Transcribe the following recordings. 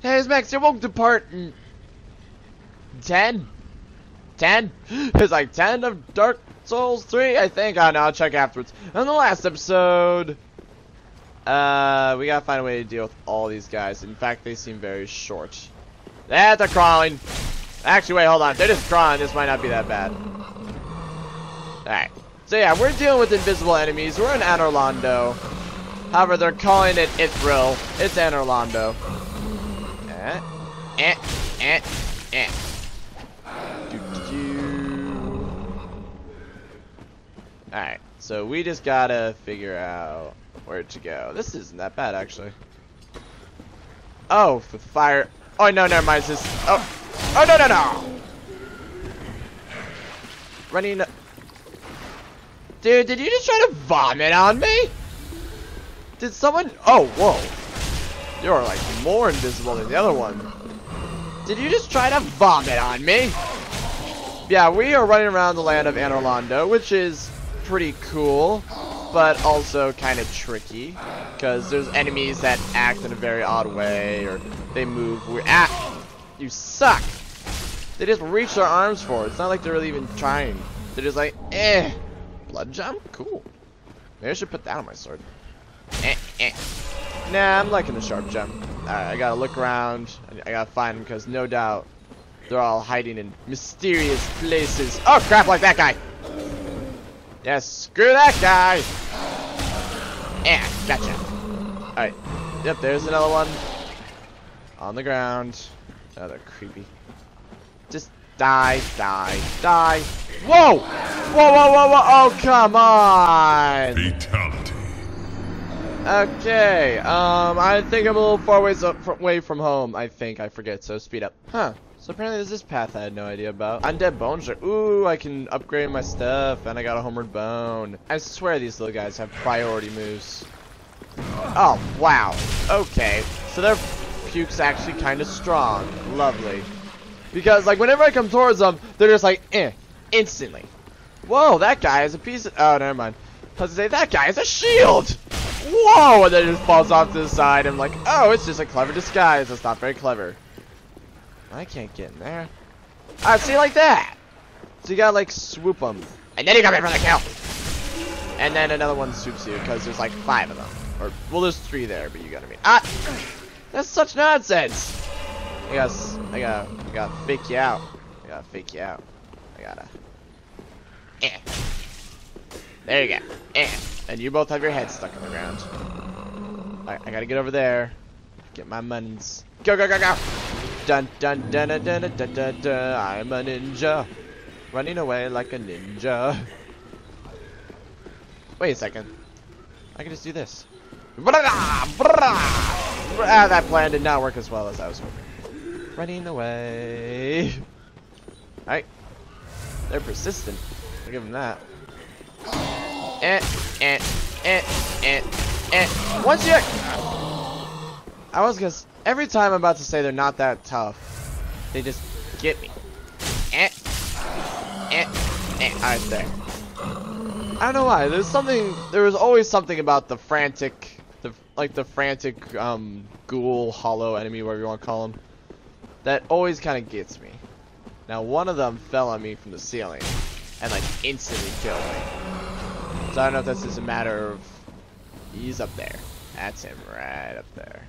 Hey, Max. It won't depart in 10? 10? It's like 10 of Dark Souls 3, I think. I don't know, I'll check afterwards. In the last episode, uh, we gotta find a way to deal with all these guys. In fact, they seem very short. Yeah, they're crawling. Actually, wait, hold on. They're just crawling. This might not be that bad. Alright. So yeah, we're dealing with invisible enemies. We're in Anor Londo. However, they're calling it Irithyll. It's Anor Londo. Eh, eh, eh, eh. Do, do, do. Alright, so we just gotta figure out where to go. This isn't that bad, actually. Oh, for fire. Oh, no, never mind. Just. Oh. Oh, no, no, no! Running. Dude, did you just try to vomit on me? Did someone. Oh, whoa. You're like more invisible than the other one. Did you just try to vomit on me? Yeah, we are running around the land of Anor Londo, which is pretty cool, but also kind of tricky. Because there's enemies that act in a very odd way, or they move weird. Ah! You suck! They just reach their arms for it. It's not like they're really even trying. They're just like, eh. Blood gem? Cool. Maybe I should put that on my sword. Eh, eh. Nah, I'm liking the sharp gem. Alright, I gotta look around. I gotta find them because no doubt they're all hiding in mysterious places. Oh crap, like that guy. Yeah, screw that guy. Yeah, gotcha. Alright. Yep, there's another one. On the ground. Another creepy. Just die, die, die. Whoa! Whoa, whoa, whoa, whoa! Oh, come on! Fatality. Okay, um, I think I'm a little far ways up fr way from home. I think I forget, so speed up. Huh? So apparently there's this path I had no idea about. Undead bones are. Ooh, I can upgrade my stuff, and I got a homeward bone. I swear these little guys have priority moves. Oh wow. Okay, so their puke's actually kind of strong. Lovely. Because like whenever I come towards them, they're just like eh, instantly. Whoa, that guy is a piece of. Oh, never mind. Gonna say that guy is a shield. Whoa! And then it just falls off to the side. I'm like, oh, it's just a clever disguise. It's not very clever. I can't get in there. Ah, see, like that. So you gotta, like, swoop them. And then you come in for the kill. And then another one swoops you, because there's, like, five of them. Or, well, there's three there, but you gotta mean. Ah! That's such nonsense! I gotta, I gotta, I gotta fake you out. I gotta fake you out. I gotta. Eh. There you go. Eh. And you both have your heads stuck in the ground. I, I gotta get over there. Get my muns. Go, go, go, go! Dun, dun, dun, dun, dun, dun, dun, dun, I'm a ninja. Running away like a ninja. Wait a second. I can just do this. Ah, that plan did not work as well as I was hoping. Running away. Alright. They're persistent. I'll give them that. Eh, eh, eh, eh, eh. Once you... I was gonna... Every time I'm about to say they're not that tough, they just get me. Eh, eh, eh. Alright, there. I don't know why. There's something... There was always something about the frantic... The, like the frantic, um, ghoul, hollow enemy, whatever you want to call them. That always kind of gets me. Now, one of them fell on me from the ceiling. And, like, instantly killed me. So I don't know if that's just a matter of he's up there. That's him right up there.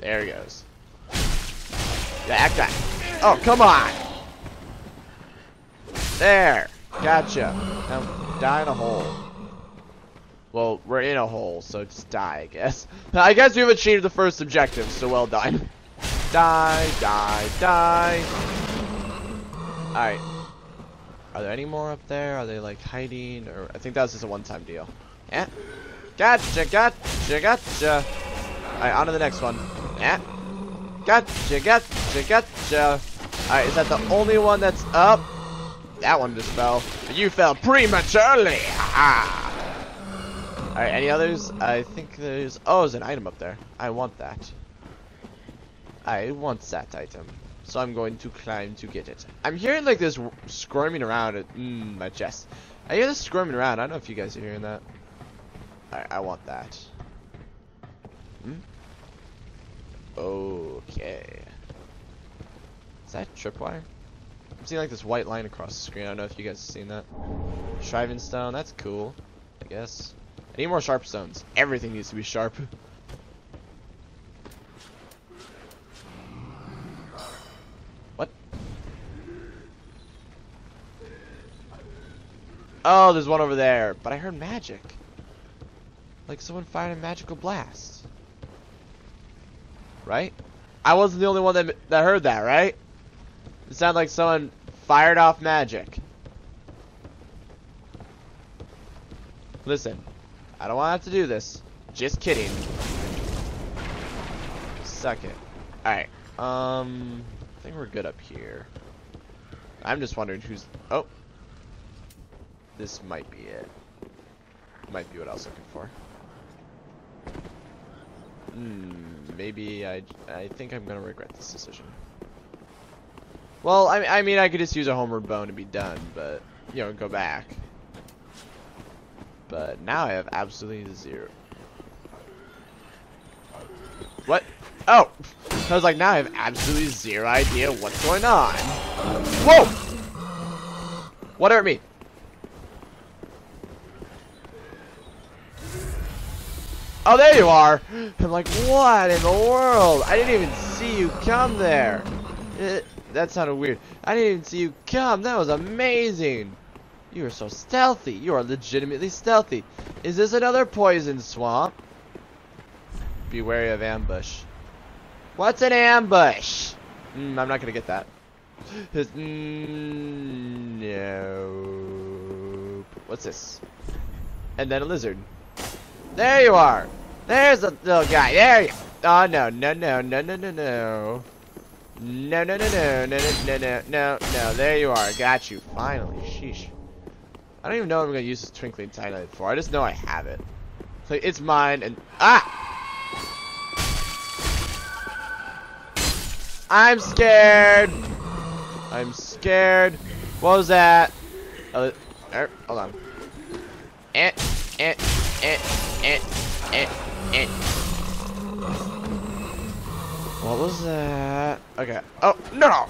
There he goes. That guy. Oh, come on. There. Gotcha. Now die in a hole. Well, we're in a hole, so just die, I guess. I guess we've achieved the first objective, so well done. Die, die, die. Alright. Are there any more up there? Are they like hiding? Or I think that was just a one-time deal. Yeah. Gotcha, gotcha, gotcha. Alright, on to the next one. Yeah. Gotcha, gotcha, gotcha. Alright, is that the only one that's up? That one just fell. You fell prematurely! Ha Alright, any others? I think there's... Oh, there's an item up there. I want that. I want that item. So I'm going to climb to get it. I'm hearing like this squirming around at mm, my chest. I hear this squirming around. I don't know if you guys are hearing that. I, I want that. Hmm? Oh, Is that tripwire? I'm seeing like this white line across the screen. I don't know if you guys have seen that. Shriving stone, that's cool. I guess. I need more sharp stones. Everything needs to be sharp. Oh, there's one over there. But I heard magic. Like someone fired a magical blast. Right? I wasn't the only one that, that heard that, right? It sounded like someone fired off magic. Listen, I don't want to have to do this. Just kidding. Suck it. Alright, um, I think we're good up here. I'm just wondering who's, oh. This might be it. Might be what I was looking for. Hmm, maybe I, I think I'm gonna regret this decision. Well, I, I mean, I could just use a homeward bone and be done, but, you know, go back. But now I have absolutely zero. What? Oh! I was like, now I have absolutely zero idea what's going on. Whoa! What hurt me? Oh, there you are! I'm like, what in the world? I didn't even see you come there. It, that sounded weird. I didn't even see you come. That was amazing. You are so stealthy. You are legitimately stealthy. Is this another poison swamp? Be wary of ambush. What's an ambush? Mm, I'm not gonna get that. Mm, no. What's this? And then a lizard. There you are. There's a little guy. There you. Oh no no no no no no no. No no no no no no no no no. There you are. Got you. Finally. Sheesh. I don't even know what I'm gonna use this twinkling titanite for. I just know I have it. So it's mine and ah! I'm scared. I'm scared. What was that? Uh, er, hold on. Eh, eh, eh, eh, eh, eh. What was that? Okay. Oh no!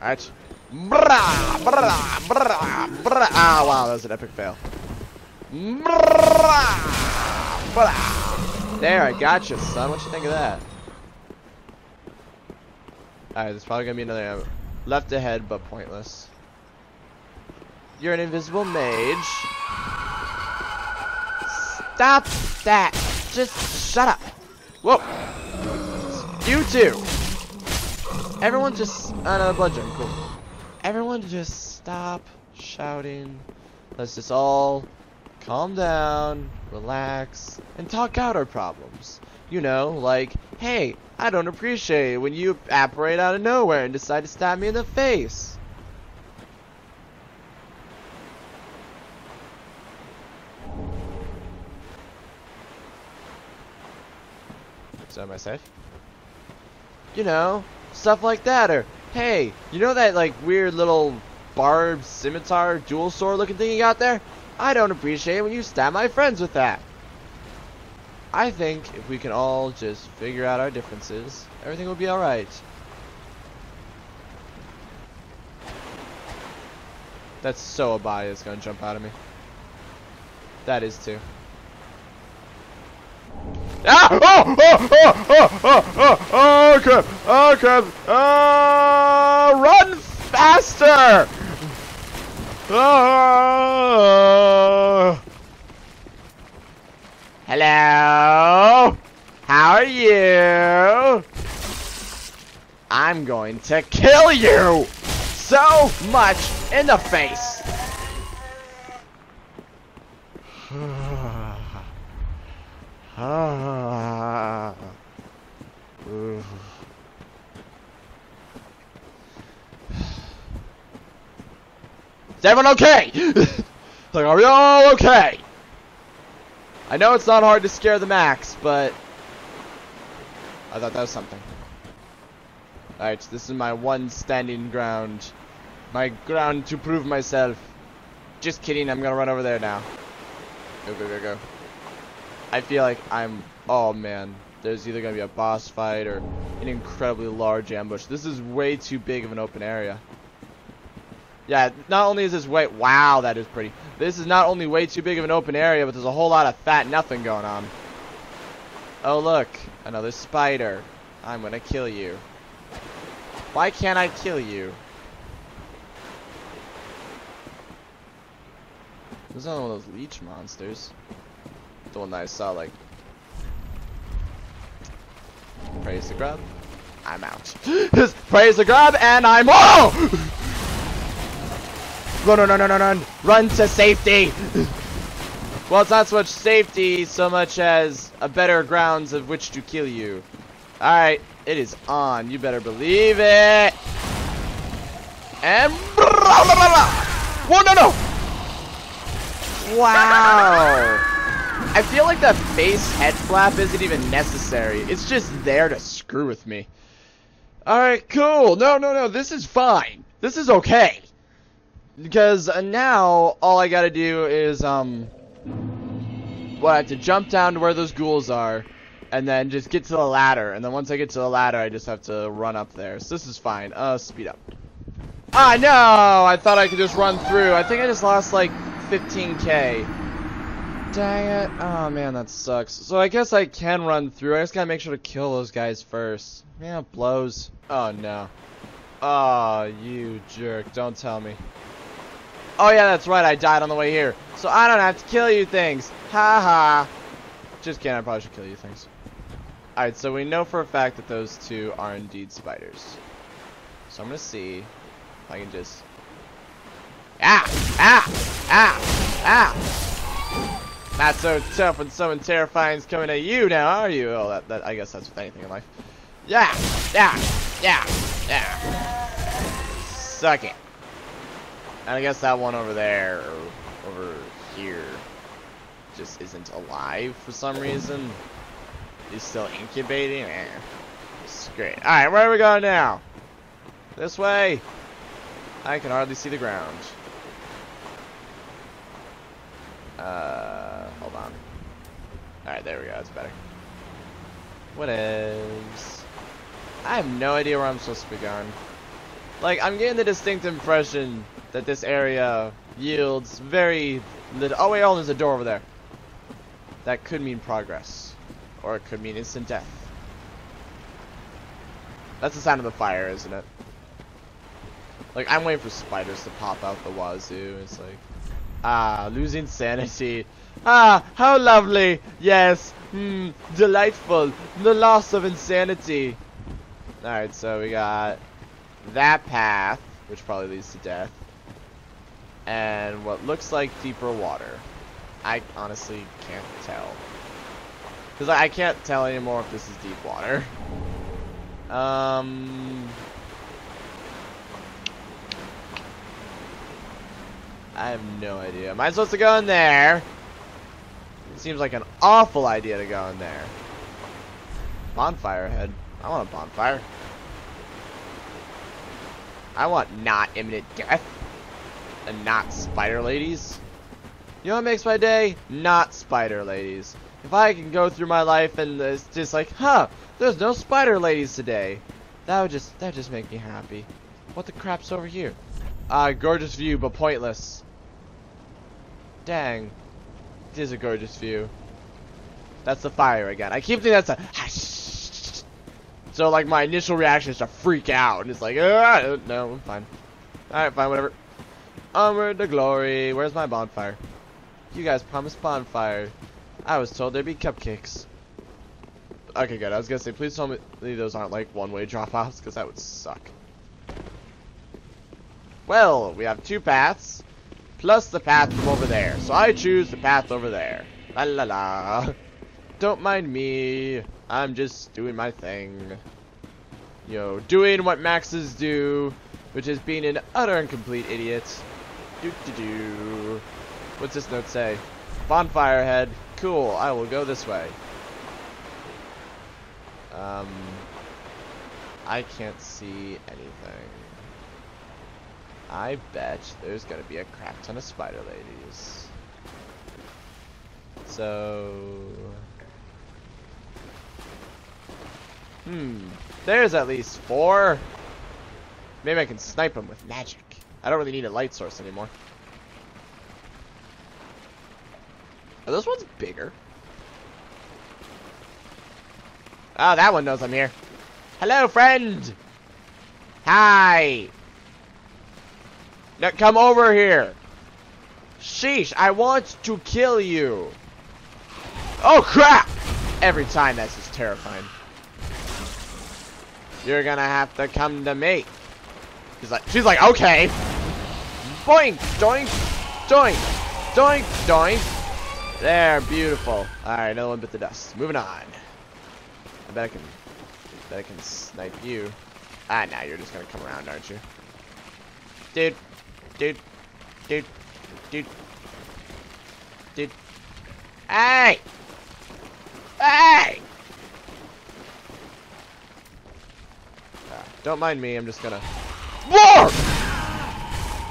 Alright. Brah, brah, brah, brah. Ah, wow, that was an epic fail. Brah, brah. There, I got you, son. What you think of that? Alright, there's probably gonna be another left ahead, but pointless. You're an invisible mage. Stop that! Just shut up! Whoa! You too! Everyone just... Another blood gem, cool. Everyone just stop shouting. Let's just all calm down, relax, and talk out our problems. You know, like, hey, I don't appreciate it when you apparate out of nowhere and decide to stab me in the face. Safe? You know, stuff like that, or hey, you know that like weird little barbed scimitar dual sword looking thing you got there? I don't appreciate when you stab my friends with that. I think if we can all just figure out our differences, everything will be alright. That's so a that's gonna jump out of me. That is too. Ah! Oh! Oh! Oh! Oh! Oh! Oh! Crap! Oh! Crap! Oh! Run faster! Oh! Hello? How are you? I'm going to kill you so much in the face. Is everyone okay? like, are we all okay? I know it's not hard to scare the max, but I thought that was something. Alright, this is my one standing ground. My ground to prove myself. Just kidding, I'm gonna run over there now. Go, go, go, go. I feel like I'm... Oh, man. there's either gonna be a boss fight or an incredibly large ambush. This is way too big of an open area. Yeah, not only is this way, wow, that is pretty. This is not only way too big of an open area, but there's a whole lot of fat nothing going on. Oh look, another spider. I'm gonna kill you. Why can't I kill you? This is one of those leech monsters. The one that I saw, like... Praise the grub. I'm out. Praise the grub, and I'm- Oh! Run, run, run, run, run, run to safety! well, it's not so much safety, so much as a better grounds of which to kill you. Alright, it is on. You better believe it. And... Whoa, no, no! Wow! I feel like that face head flap isn't even necessary. It's just there to screw with me. Alright, cool. No, no, no. This is fine. This is okay. Because uh, now, all I gotta do is, um... Well, I have to jump down to where those ghouls are. And then just get to the ladder. And then once I get to the ladder, I just have to run up there. So this is fine. Uh, speed up. Ah, no! I thought I could just run through. I think I just lost, like, 15k. Dang it. Oh, man, that sucks. So I guess I can run through. I just gotta make sure to kill those guys first. Man, it blows. Oh, no. Oh, you jerk. Don't tell me. Oh, yeah, that's right. I died on the way here. So I don't have to kill you things. Ha ha. Just kidding. I probably should kill you things. Alright, so we know for a fact that those two are indeed spiders. So I'm gonna see if I can just... Ah! Ah! Ah! Ah! Not so tough when someone terrifying is coming at you now, are you? Oh, that, that, I guess that's with anything in life. Yeah! Yeah! Yeah! Yeah! Suck it. And I guess that one over there, over here, just isn't alive for some reason. He's still incubating? Eh. It's great. Alright, where are we going now? This way. I can hardly see the ground. Uh, hold on. Alright, there we go. That's better. What is? I have no idea where I'm supposed to be going. Like, I'm getting the distinct impression that this area yields very little. Oh, wait, oh, there's a door over there. That could mean progress. Or it could mean instant death. That's the sound of the fire, isn't it? Like, I'm waiting for spiders to pop out the wazoo. It's like, ah, losing sanity. Ah, how lovely. Yes. Hmm, delightful. The loss of insanity. Alright, so we got that path, which probably leads to death. And what looks like deeper water. I honestly can't tell. Because I can't tell anymore if this is deep water. Um... I have no idea. Am I supposed to go in there? It seems like an awful idea to go in there. Bonfire head. I want a bonfire. I want not imminent death. And not spider ladies. You know what makes my day? Not spider ladies. If I can go through my life and it's just like, huh, there's no spider ladies today. That would just, that would just make me happy. What the crap's over here? Uh, gorgeous view, but pointless. Dang. It is a gorgeous view. That's the fire again. I keep thinking that's a... So, like, my initial reaction is to freak out. And it's like, ah, no, I'm fine. Alright, fine, whatever. Onward to glory. Where's my bonfire? You guys promised bonfire. I was told there'd be cupcakes. Okay, good. I was gonna say, please tell me those aren't like one-way drop-offs, because that would suck. Well, we have two paths, plus the path from over there. So I choose the path over there. La la la. Don't mind me. I'm just doing my thing. Know, doing what Maxes do, which is being an utter and complete idiot. Do do do. What's this note say? Bonfire head. Cool. I will go this way. Um, I can't see anything. I bet there's gonna be a crap ton of spider ladies. So Hmm. There's at least four. Maybe I can snipe them with magic. I don't really need a light source anymore. Are those ones bigger? Oh, that one knows I'm here. Hello, friend! Hi! Now come over here! Sheesh, I want to kill you! Oh crap! Every time that's just terrifying. You're gonna have to come to me. She's like, she's like, okay. Boink, doink, doink, doink, doink. There, beautiful. Alright, another one bit the dust. Moving on. I bet I can, I bet I can snipe you. Ah, now you're just gonna come around, aren't you? Dude, dude, dude, dude, dude. Hey! Hey! Ah, don't mind me, I'm just gonna... Roar!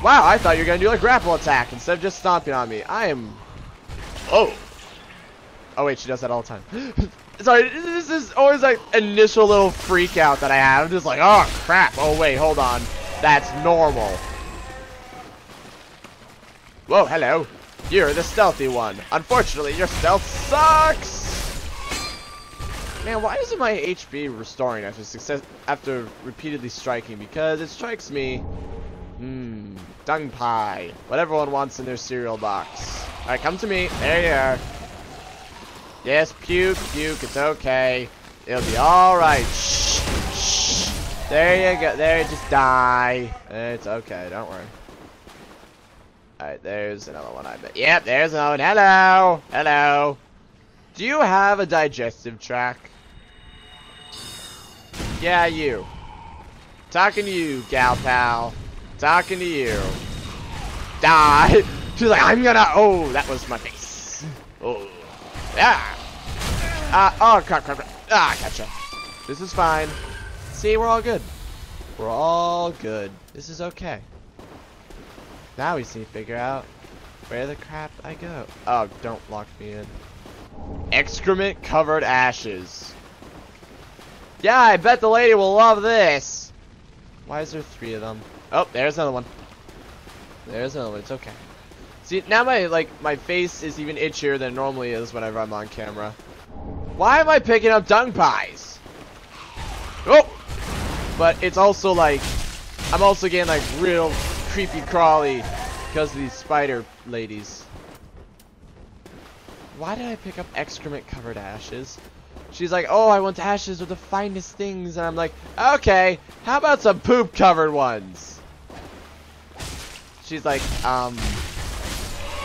Wow, I thought you were gonna do a grapple attack instead of just stomping on me. I am... Oh! Oh wait, she does that all the time. Sorry, this is always like initial little freak out that I have. I'm just like, oh crap, oh wait, hold on. That's normal. Whoa, hello. You're the stealthy one. Unfortunately, your stealth sucks! Man, why isn't my HP restoring after success after repeatedly striking? Because it strikes me. Hmm. Dung pie. What everyone wants in their cereal box. Alright, come to me. There you are. Yes, puke, puke. It's okay. It'll be alright. Shh. Shh. There you go. There, just die. It's okay. Don't worry. Alright, there's another one, I bet. Yep, there's another one. Hello! Hello! Do you have a digestive tract? Yeah, you. Talking to you, gal pal. Talking to you. Die! She's like, I'm gonna. Oh, that was my face. Oh. Yeah. Uh, oh, crap, crap, crap. Ah, gotcha. This is fine. See, we're all good. We're all good. This is okay. Now we see figure out where the crap I go. Oh, don't lock me in. Excrement covered ashes. Yeah, I bet the lady will love this. Why is there three of them? Oh, there's another one. There's another one. It's okay. See, now my like my face is even itchier than it normally is whenever I'm on camera. Why am I picking up dung pies? Oh! But it's also like, I'm also getting like real creepy crawly because of these spider ladies. Why did I pick up excrement covered ashes? She's like, oh, I want ashes with the finest things. And I'm like, okay, how about some poop covered ones? She's like, um,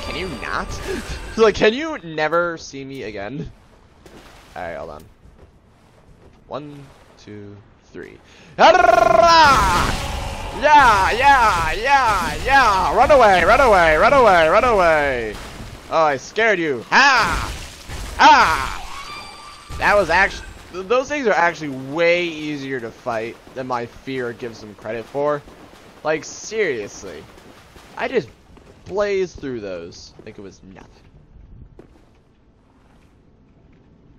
can you not? like, can you never see me again? Alright, hold on. One, two, three. Yeah, yeah, yeah, yeah! Run away, run away, run away, run away! Oh, I scared you. Ha! Ha! That was actually... Those things are actually way easier to fight than my fear gives them credit for. Like, seriously. I just blazed through those like it was nothing.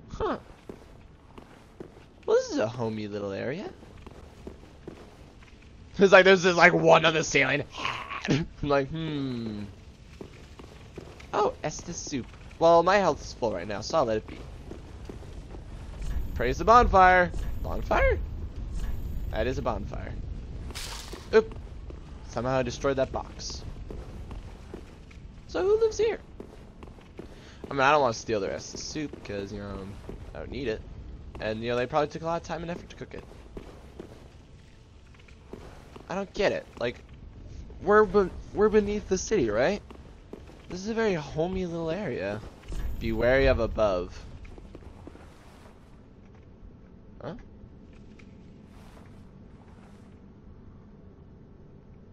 Huh. Well, this is a homey little area. It's like there's this like one on the ceiling. I'm like, hmm. Oh, Estus soup. Well, my health is full right now, so I'll let it be. Praise the bonfire. Bonfire? That is a bonfire. Oop. Somehow I destroyed that box. So who lives here? I mean, I don't want to steal the rest of the soup because, you know, I don't need it. And, you know, they probably took a lot of time and effort to cook it. I don't get it. Like, we're be we're beneath the city, right? This is a very homey little area. Be wary of above. Huh?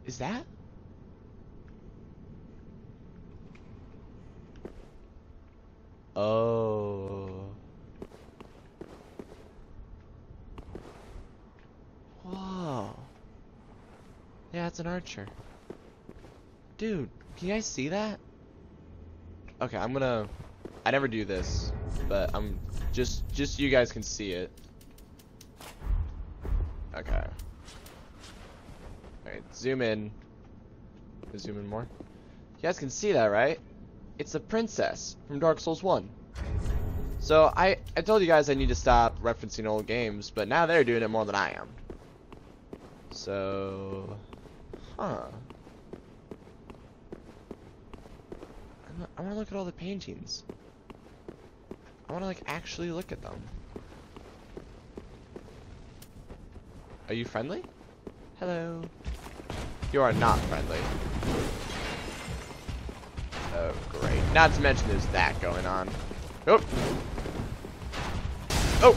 Is that? Oh. Whoa. Yeah, it's an archer. Dude, can you guys see that? Okay, I'm gonna... I never do this, but I'm just just you guys can see it. Okay. Alright, zoom in. Zoom in more. You guys can see that, right? It's a princess from Dark Souls 1. So, I, I told you guys I need to stop referencing old games, but now they're doing it more than I am. So huh. I want to look at all the paintings. I want to like actually look at them. Are you friendly? Hello. You are not friendly. Oh, great. Not to mention there's that going on. Oh. Oh.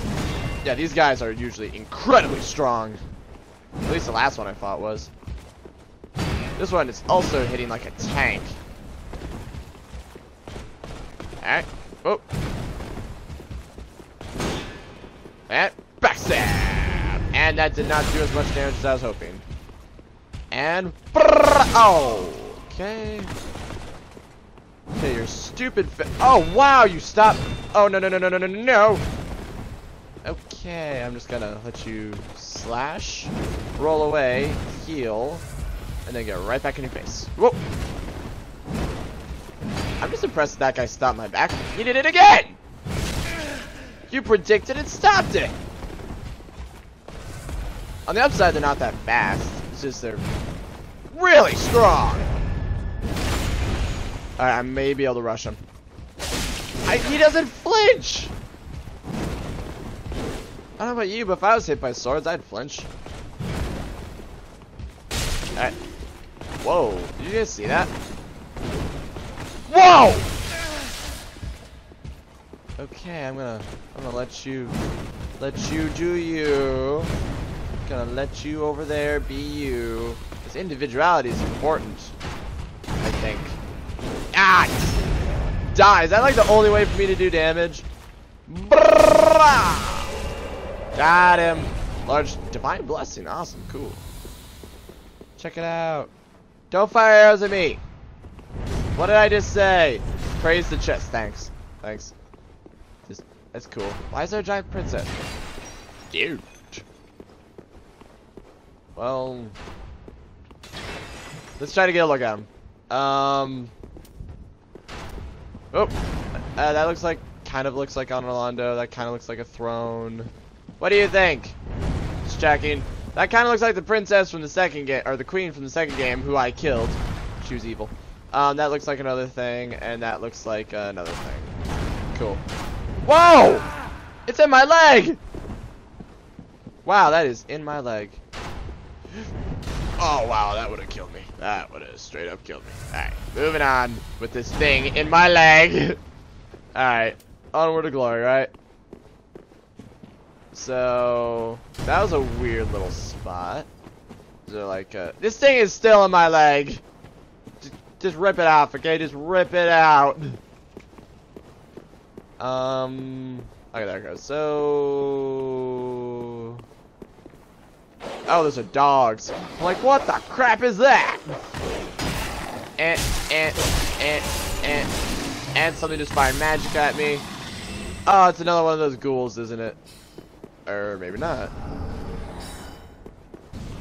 Yeah, these guys are usually incredibly strong. At least the last one I fought was. This one is also hitting like a tank. Alright. Oh. And backstab! And that did not do as much damage as I was hoping. And oh, okay. Okay, you're stupid. oh wow, you stop. Oh no no no no no no no. Okay, I'm just gonna let you slash, roll away, heal, and then get right back in your face. Whoa. I'm just impressed that, guy stopped my back. He did it again! You predicted and stopped it! On the upside, they're not that fast. It's just they're really strong. Alright, I may be able to rush him. I, he doesn't flinch! I don't know about you, but if I was hit by swords, I'd flinch. Alright. Whoa, did you guys see that? Whoa! Okay, I'm gonna I'm gonna let you let you do you. Gonna let you over there be you. This individuality is important. I think. Ah! Die. Is that like the only way for me to do damage? Got him. Large divine blessing. Awesome. Cool. Check it out. Don't fire arrows at me. What did I just say? Praise the chest. Thanks. Thanks. Just, that's cool. Why is there a giant princess? Dude. Well, let's try to get a look at him. Um. Oh, uh, that looks like, kind of looks like Anor Londo. That kind of looks like a throne. What do you think? Just checking. That kind of looks like the princess from the second game, or the queen from the second game, who I killed. She was evil. Um, that looks like another thing, and that looks like another thing. Cool. Whoa! It's in my leg! Wow, that is in my leg. Oh, wow, that would have killed me. That would have straight up killed me. Alright, moving on with this thing in my leg. Alright, onward to glory, right? So, that was a weird little spot. So, like, uh, this thing is still in my leg. Just rip it off, okay? Just rip it out. Um. Okay, there it goes. So. Oh, there's a dogs. I'm like, what the crap is that? And, and, and, and, and something just fired magic at me. Oh, it's another one of those ghouls, isn't it? Or maybe not.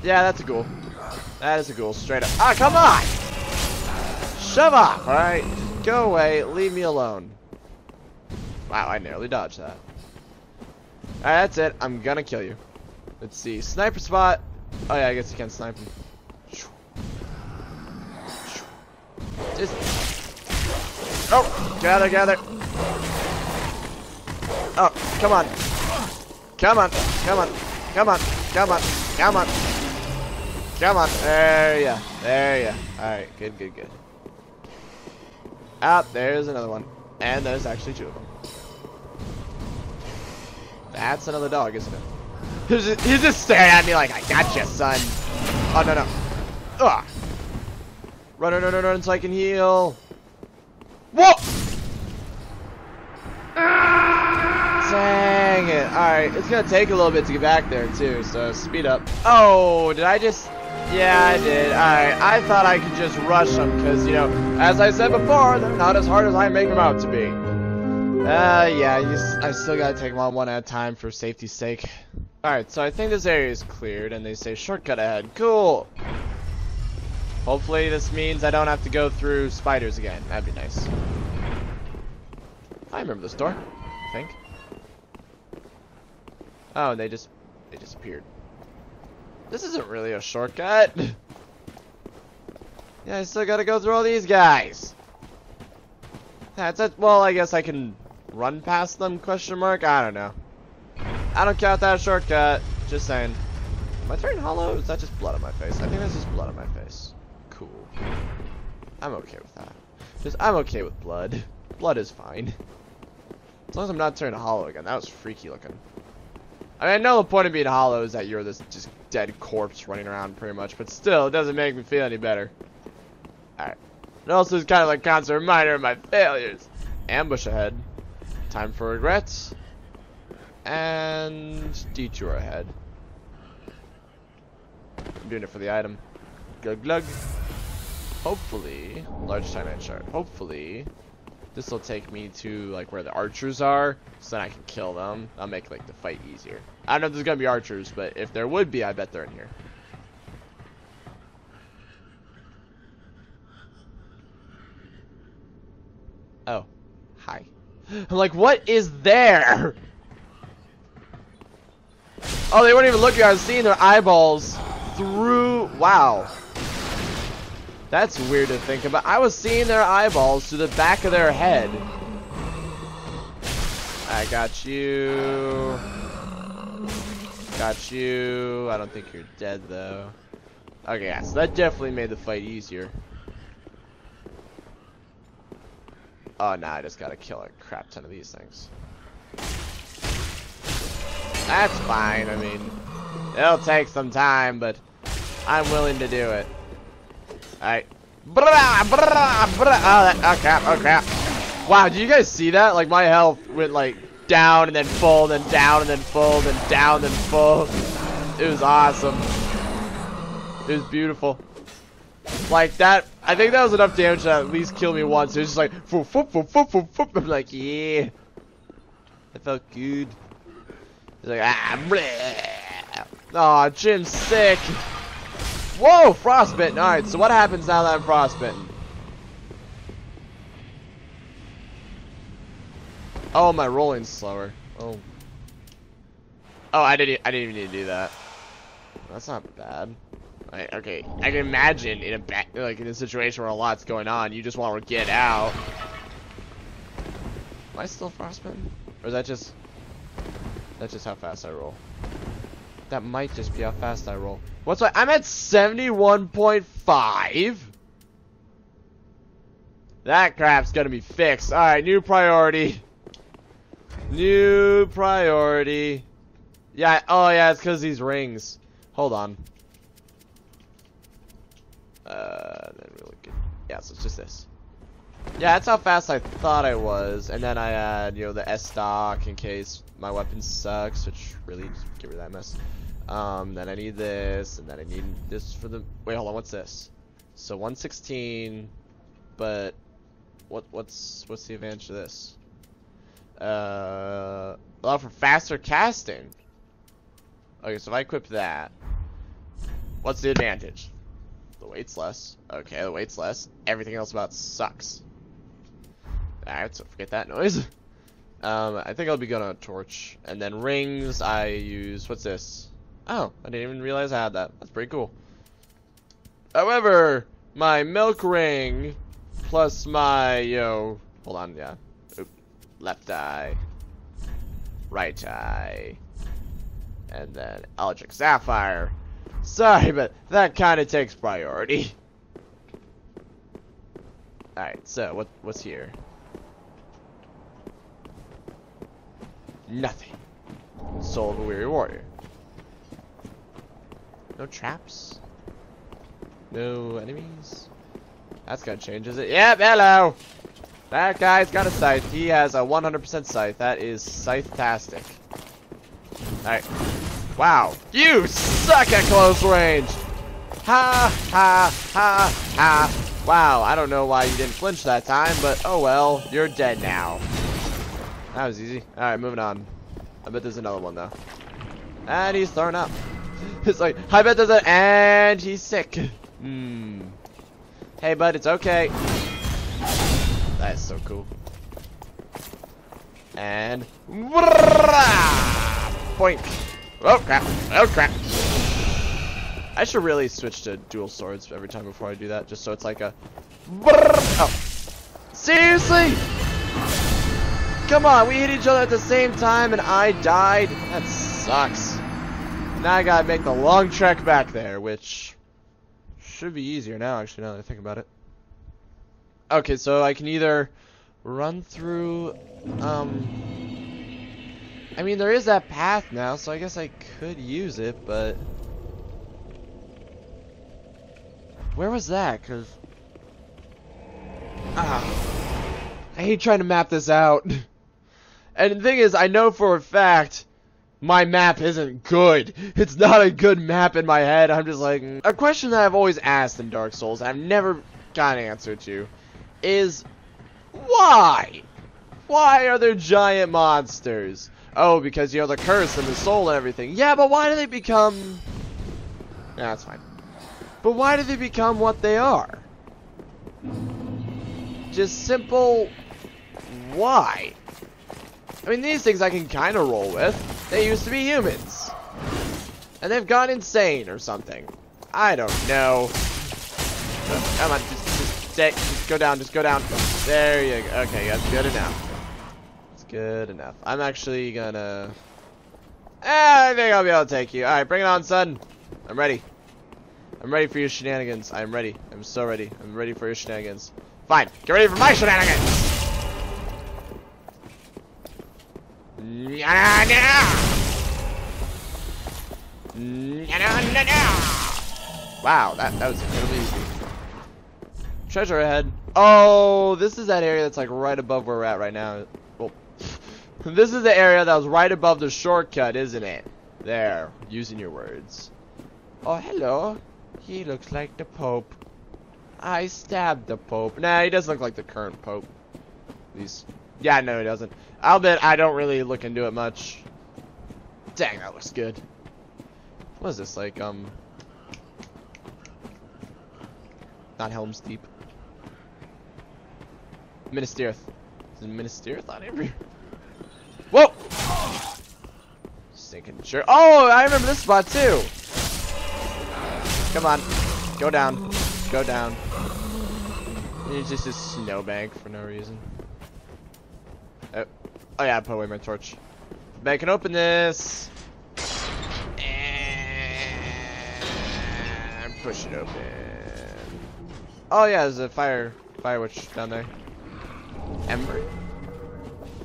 Yeah, that's a ghoul. That is a ghoul, straight up. Ah, come on! Shove off, alright? Go away, leave me alone. Wow, I nearly dodged that. Alright, that's it. I'm gonna kill you. Let's see. Sniper spot. Oh yeah, I guess you can snipe him. Just... Oh! Gather, gather! Oh, come on. Come on, come on, come on, come on, come on. Come on. There ya. There ya. Alright, good, good, good. Ah, there's another one. And there's actually two of them. That's another dog, isn't it? He's just, staring at me like, I gotcha, son. Oh, no, no. Ugh. Run, run, run, run, run so I can heal. Whoa! Dang it. Alright, it's gonna take a little bit to get back there, too, so speed up. Oh, did I just... Yeah, I did. Alright, I thought I could just rush them, because, you know, as I said before, they're not as hard as I make them out to be. Uh, yeah, I still gotta take them on one at a time for safety's sake. Alright, so I think this area is cleared, and they say shortcut ahead. Cool! Hopefully this means I don't have to go through spiders again. That'd be nice. I remember this door, I think. Oh, and they just, they disappeared. This isn't really a shortcut. yeah, I still gotta go through all these guys. That's it. Well, I guess I can run past them, question mark? I don't know. I don't count that shortcut. Just saying. Am I turning hollow? Is that just blood on my face? I think that's just blood on my face. Cool. I'm okay with that. Just, I'm okay with blood. Blood is fine. As long as I'm not turning hollow again. That was freaky looking. I mean, I know the point of being hollow is that you're this just dead corpse running around pretty much, but still, it doesn't make me feel any better. Alright. It also is kind of like a constant reminder of my failures. Ambush ahead. Time for regrets. And detour ahead. I'm doing it for the item. Glug glug. Hopefully, large titanite shard. Hopefully, this will take me to like where the archers are, so then I can kill them. I'll make like the fight easier. I don't know if there's gonna be archers, but if there would be, I bet they're in here. Oh, hi. I'm like, what is there? Oh, they weren't even looking. I was seeing their eyeballs through. Wow. That's weird to think about. I was seeing their eyeballs through the back of their head. I got you. Got you. I don't think you're dead though. Okay, yeah, so that definitely made the fight easier. Oh, nah, I just gotta kill a crap ton of these things. That's fine, I mean, it'll take some time, but I'm willing to do it. Alright. Oh, oh crap, oh crap. Wow, did you guys see that? Like, my health went, like, down and then full, then down and then full, then down and full. It was awesome. It was beautiful. Like, that, I think that was enough damage to at least kill me once. It was just like, foop, foop, foop, foop, foop, foop. I'm like, yeah. It felt good. It's like, ah, bleh. Aw, oh, Jim's sick. Whoa, frostbitten. Alright, so what happens now that I'm frostbitten? Oh, my rolling's slower. Oh. Oh, I didn't. I didn't even need to do that. That's not bad. Right, okay, I can imagine in a like in a situation where a lot's going on, you just want to get out. Am I still frostbitten, or is that just that's just how fast I roll? That might just be how fast I roll. What's my? I'm at 71.5. That crap's gonna be fixed. All right, new priority. New priority. Yeah. Oh yeah, it's because these rings. Hold on. Uh, then look at. Yeah, so it's just this. Yeah, that's how fast I thought I was, and then I add, you know, the Estoc in case my weapon sucks, which really just get rid of that mess. Um, then I need this, and then I need this for the. Wait, hold on. What's this? So 116, but what what's what's the advantage of this? Uh, allow for faster casting. Okay, so if I equip that, what's the advantage? The weight's less. Okay, the weight's less. Everything else about sucks. Alright, so forget that noise. Um, I think I'll be going on a torch. And then rings, I use, what's this? Oh, I didn't even realize I had that. That's pretty cool. However, my milk ring plus my, yo, hold on, yeah. Left eye. Right eye. And then Eldritch Sapphire. Sorry, but that kind of takes priority. Alright, so what what's here? Nothing. Soul of a Weary Warrior. No traps? No enemies? That's gonna change, is it? Yep, hello! That guy's got a scythe. He has a 100% scythe. That is scythe-tastic. Alright. Wow. You suck at close range! Ha, ha, ha, ha. Wow, I don't know why you didn't flinch that time, but oh well. You're dead now. That was easy. Alright, moving on. I bet there's another one, though. And he's thrown up. It's like, I bet there's a, and he's sick. Hmm. Hey, bud, it's okay. That is so cool. And point. Oh crap. Oh crap. I should really switch to dual swords every time before I do that, just so it's like a Oh. Seriously? Come on, we hit each other at the same time and I died? That sucks. Now I gotta make the long trek back there, which should be easier now, actually, now that I think about it. Okay, so I can either run through, um... I mean, there is that path now, so I guess I could use it, but... Where was that? Because... Ah. I hate trying to map this out. and the thing is, I know for a fact my map isn't good. It's not a good map in my head. I'm just like... Mm. A question that I've always asked in Dark Souls, I've never got an answer to, is... Why? Why are there giant monsters? Oh, because, you know, the curse and the soul and everything. Yeah, but why do they become... Yeah, that's fine. But why do they become what they are? Just simple... Why? I mean, these things I can kind of roll with. They used to be humans. And they've gone insane or something. I don't know. Come on, just, just stay. Just go down, just go down. There you go. Okay, that's good enough. That's good enough. I'm actually gonna... Eh, I think I'll be able to take you. Alright, bring it on, son. I'm ready. I'm ready for your shenanigans. I'm ready. I'm so ready. I'm ready for your shenanigans. Fine. Get ready for my shenanigans! Wow, that, that was incredibly easy. Treasure ahead. Oh, this is that area that's like right above where we're at right now. Well, this is the area that was right above the shortcut, isn't it? There, using your words. Oh, hello. He looks like the Pope. I stabbed the Pope. Nah, he doesn't look like the current Pope. He's yeah, no, he doesn't. I'll bet I don't really look into it much. Dang, that looks good. What is this, like, um... Not Helm's Deep. Minas Tirith. Is Tirith on here? Whoa! Stinking sure. Oh, I remember this spot, too! Come on. Go down. Go down. It's just a snowbank for no reason. Oh, oh yeah, I put away my torch. I can open this. And push it open. Oh yeah, there's a fire fire witch down there. Ember?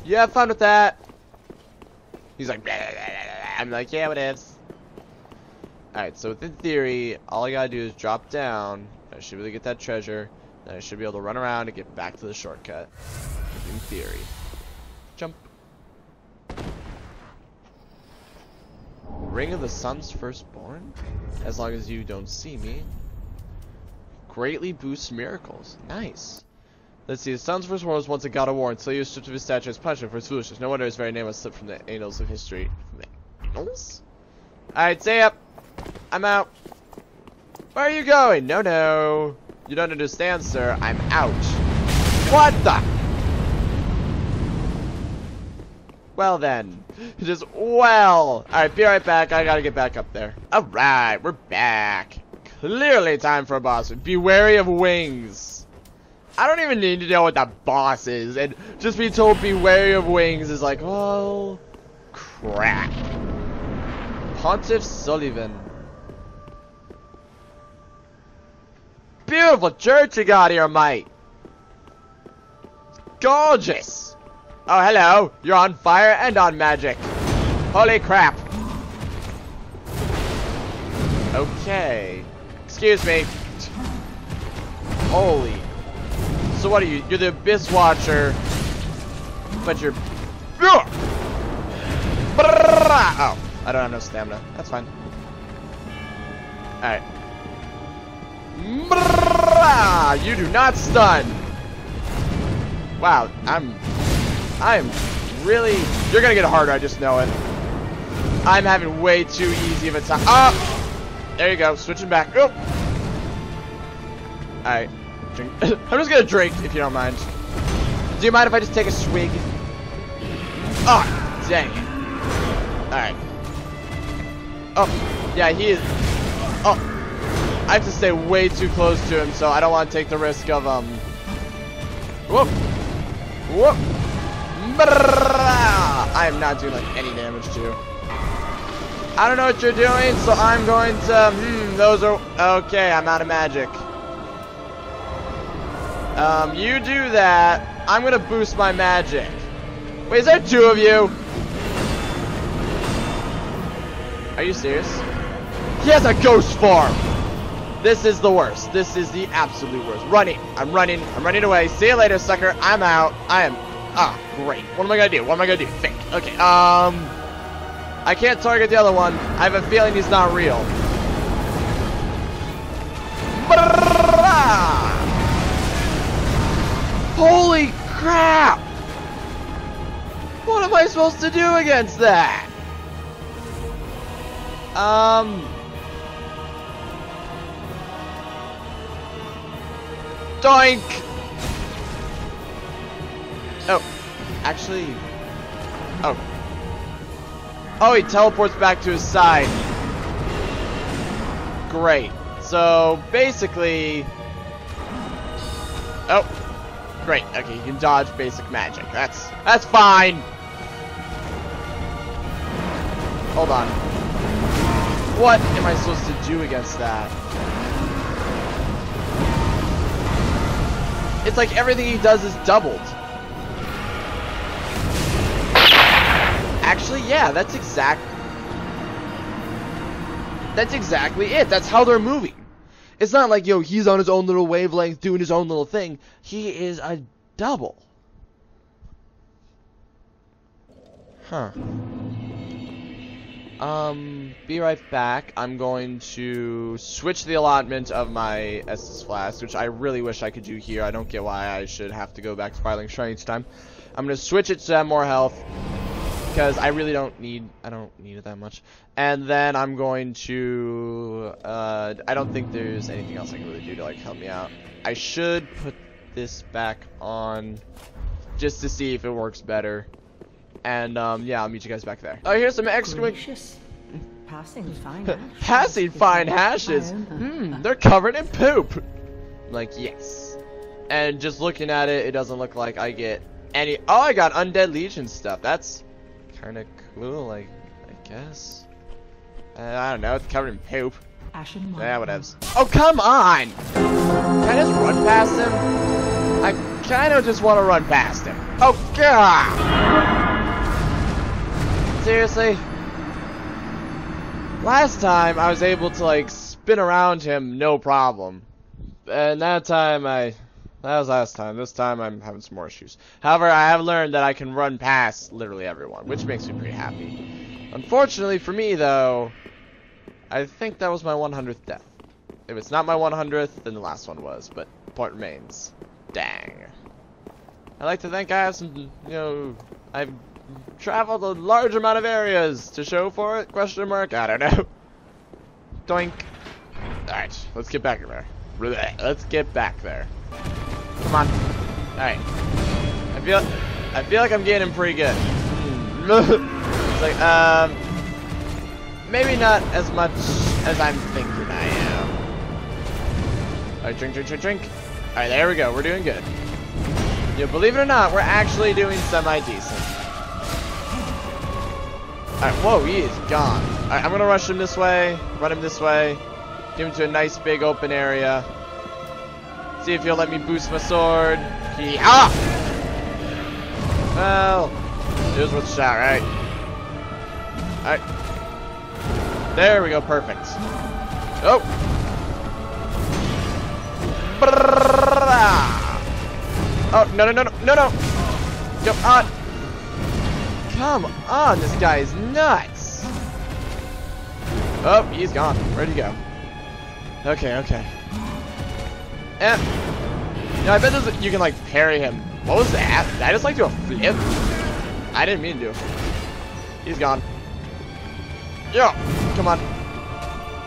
You have fun with that. He's like, blah, blah, blah, I'm like, yeah, what is? Alright, so within theory, all I gotta do is drop down. I should really get that treasure. Then I should be able to run around and get back to the shortcut. In theory. Jump. Ring of the Sun's Firstborn? As long as you don't see me. Greatly boosts miracles. Nice. Let's see, the Sun's Firstborn was once a god of war until he was stripped of his stature as punishment for his foolishness. No wonder his very name was slipped from the annals of history. Annals? Alright, stay up. I'm out. Where are you going? No, no. You don't understand, sir. I'm out. What the? Well then, is well. Alright, be right back. I gotta get back up there. Alright, we're back. Clearly time for a boss. Be wary of wings. I don't even need to know what the boss is. And just be told be wary of wings is like, oh, crap. Pontiff Sulyvahn. Beautiful church you got here, mate. Gorgeous. Oh, hello. You're on fire and on magic. Holy crap. Okay. Excuse me. Holy. So what are you? You're the Abyss Watcher. But you're... Oh, I don't have no stamina. That's fine. Alright. You do not stun. Wow, I'm I am really... You're gonna get harder, I just know it. I'm having way too easy of a time. Oh! There you go, switching back. Oh! Alright. Drink. I'm just gonna drink, if you don't mind. Do you mind if I just take a swig? Oh, dang. Alright. Oh, yeah, he is... Oh, I have to stay way too close to him, so I don't want to take the risk of, um... Whoop! Whoop! I am not doing, like, any damage to you. I don't know what you're doing, so I'm going to... Hmm, those are... Okay, I'm out of magic. Um, you do that. I'm gonna boost my magic. Wait, is there two of you? Are you serious? He has a ghost farm! This is the worst. This is the absolute worst. Running. I'm running. I'm running away. See you later, sucker. I'm out. I am... Ah, great. What am I gonna do? What am I gonna do? Think. Okay, um... I can't target the other one. I have a feeling he's not real. Holy crap! What am I supposed to do against that? Um... Doink! Oh, actually... Oh. Oh, he teleports back to his side. Great. So, basically... Oh. Great. Okay, you can dodge basic magic. That's that's fine. Hold on. What am I supposed to do against that? It's like everything he does is doubled. Actually, yeah, that's exact. That's exactly it. That's how they're moving. It's not like, yo, he's on his own little wavelength doing his own little thing. He is a double. Huh. Um, be right back. I'm going to switch the allotment of my Estus Flask, which I really wish I could do here. I don't get why I should have to go back to Firelink Shrine each time. I'm going to switch it to have more health because I really don't need I don't need it that much. And then I'm going to uh, I don't think there's anything else I can really do to like help me out. I should put this back on just to see if it works better. And um, yeah, I'll meet you guys back there. Oh, here's some excrement. Passing fine hashes. Passing fine hashes. Hmm, they're covered in poop. Like yes. And just looking at it, it doesn't look like I get any. Oh, I got undead legion stuff. That's kind of cool, I, I guess. Uh, I don't know, it's covered in poop. Ashen Yeah, whatevs. Oh, come on! Can I just run past him? I kind of just want to run past him. Oh, God! Seriously? Last time, I was able to, like, spin around him, no problem. And that time, I... That was last time. This time, I'm having some more issues. However, I have learned that I can run past literally everyone, which makes me pretty happy. Unfortunately for me, though, I think that was my 100th death. If it's not my 100th, then the last one was, but point remains. Dang. I'd like to think I have some, you know, I've traveled a large amount of areas to show for it, question mark, I don't know. Doink. Alright, let's get back there. Let's get back there. Come on. Alright. I feel I feel like I'm getting pretty good. it's like, um maybe not as much as I'm thinking I am. Alright, drink, drink, drink, drink. Alright, there we go. We're doing good. Know, believe it or not, we're actually doing semi-decent. Alright, whoa, he is gone. Alright, I'm gonna rush him this way, run him this way, get him to a nice big open area. See if he'll let me boost my sword. He ah! Well, here's what's shot, right? Alright. There we go, perfect. Oh! Oh, no, no, no, no, no, no! Come on! Come on, this guy is nuts! Oh, he's gone. Where'd he go? Okay, okay. Eh. Yeah, I bet there's, you can like parry him. What was that? Did I just like do a flip? I didn't mean to. He's gone. Yo, come on.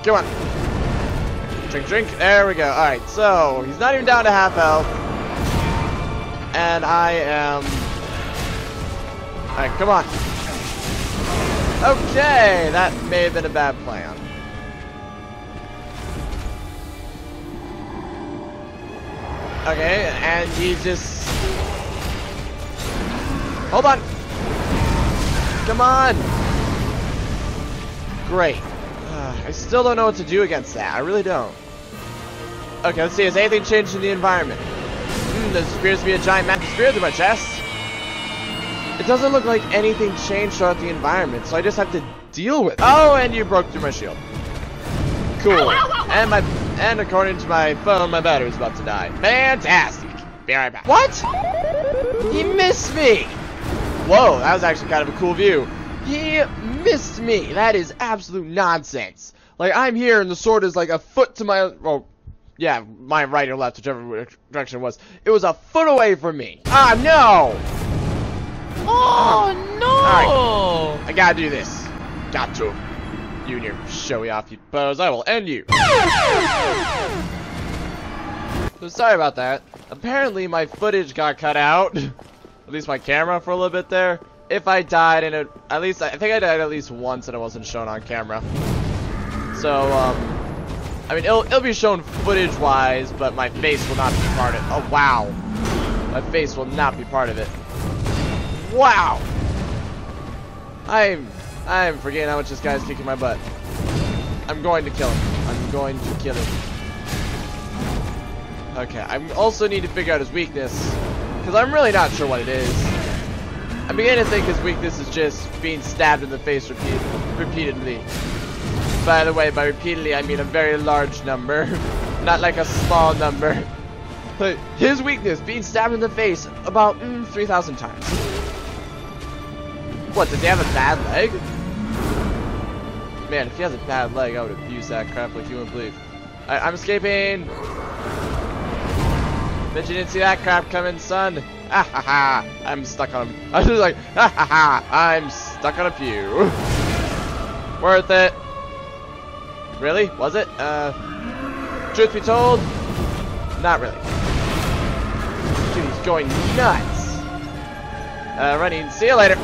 Come on. Drink, drink. There we go. Alright, so he's not even down to half health. And I am... Alright, come on. Okay, that may have been a bad plan. Okay, and he just... Hold on! Come on! Great. Uh, I still don't know what to do against that. I really don't. Okay, let's see. Has anything changed in the environment? Hmm, there appears to be a giant magic spear through my chest. It doesn't look like anything changed throughout the environment, so I just have to deal with it. Oh, and you broke through my shield. Cool. And my and according to my phone, my battery's about to die. Fantastic. Be right back. What? He missed me. Whoa, that was actually kind of a cool view. He missed me. That is absolute nonsense. Like I'm here and the sword is like a foot to my well, yeah, my right or left, whichever direction it was. It was a foot away from me. Ah, no. Oh no! I gotta do this. Got to. You and your showy off, you bows. I will end you. So sorry about that. Apparently my footage got cut out. at least my camera for a little bit there. If I died and it, at least, I think I died at least once and it wasn't shown on camera. So, um, I mean, it'll, it'll be shown footage-wise, but my face will not be part of it. Oh, wow. My face will not be part of it. Wow! I'm I'm forgetting how much this guy's kicking my butt. I'm going to kill him. I'm going to kill him. Okay, I also need to figure out his weakness. Because I'm really not sure what it is. I'm beginning to think his weakness is just being stabbed in the face repeat repeatedly. By the way, by repeatedly I mean a very large number. not like a small number. But his weakness, being stabbed in the face about mm, 3,000 times. What, does he have a bad leg? Man, if he has a bad leg, I would abuse that crap like you wouldn't believe. I I'm escaping! Bet you didn't see that crap coming, son! Ah ha ha! I'm stuck on him. I was just like, ah ha ha! I'm stuck on a pew. Worth it! Really? Was it? Uh, truth be told, not really. Dude, he's going nuts! Uh, running. See you later!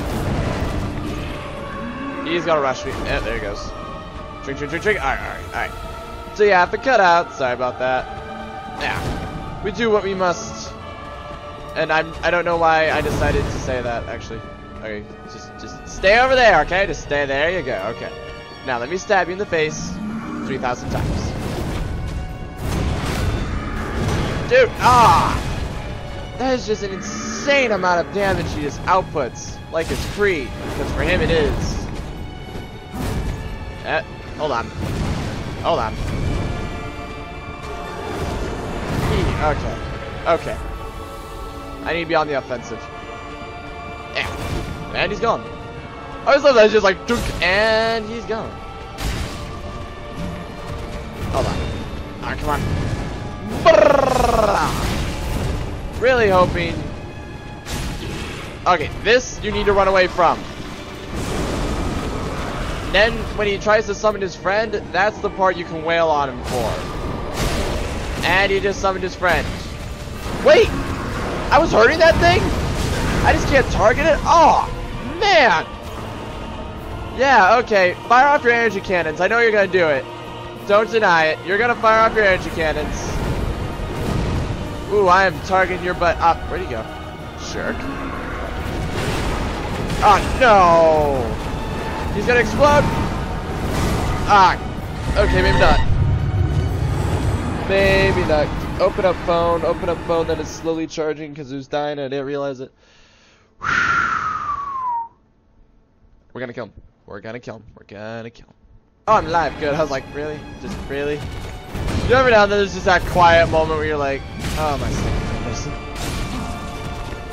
He's gonna rush me. Yeah, there he goes. Drink, drink, drink, drink. Alright, alright, alright. So yeah, have to cut out. Sorry about that. Yeah. We do what we must. And I'm I don't know why I decided to say that actually. Okay, just just stay over there, okay? Just stay there you go, okay. Now let me stab you in the face three thousand times. Dude, ah! That is just an insane amount of damage he just outputs. Like it's free. Because for him it is. Eh, hold on. Hold on. Okay. Okay. I need to be on the offensive. Yeah. And he's gone. I always love that. It's just like, and he's gone. Hold on. Alright, come on. Really hoping. Okay, this you need to run away from. Then, when he tries to summon his friend, that's the part you can wail on him for. And he just summoned his friend. Wait! I was hurting that thing? I just can't target it? Oh, man! Yeah, okay. Fire off your energy cannons. I know you're gonna do it. Don't deny it. You're gonna fire off your energy cannons. Ooh, I am targeting your butt up. Where'd he go? Jerk. Oh, no! He's gonna explode. Ah. Okay, maybe not. Maybe not. Open up phone. Open up phone that is slowly charging because it was dying. I didn't realize it. We're gonna kill him. We're gonna kill him. We're gonna kill him. Oh, I'm live. Good. I was like, really? Just really? You ever now there's just that quiet moment where you're like, oh my goodness.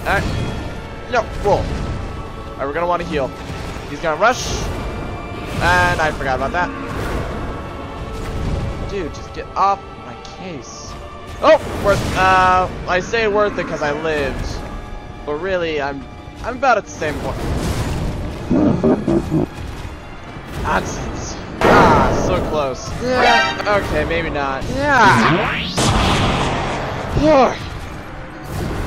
Alright. No, roll. Alright, we're gonna want to heal. He's gonna rush. And I forgot about that. Dude, just get off my case. Oh, worth. Uh, I say worth it because I lived, but really, I'm, I'm about at the same point. Nonsense. Ah, so close. Yeah. Okay, maybe not. Yeah.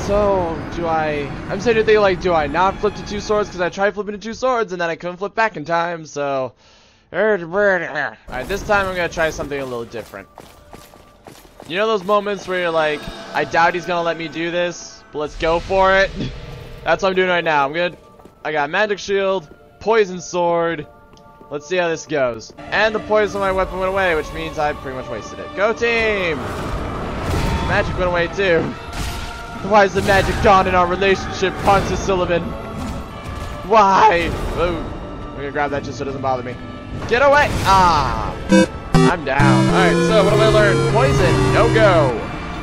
So, do I... I'm saying to think, like, do I not flip to two swords? Because I tried flipping to two swords, and then I couldn't flip back in time, so... Alright, this time I'm going to try something a little different. You know those moments where you're like, I doubt he's going to let me do this, but let's go for it? That's what I'm doing right now. I'm good. I got magic shield, poison sword. Let's see how this goes. And the poison on my weapon went away, which means I pretty much wasted it. Go team! Magic went away too. Why is the magic gone in our relationship, Pontiff Sulyvahn? Why? I'm gonna grab that just so it doesn't bother me. Get away! Ah! I'm down. Alright, so what have I learned? Poison, no go.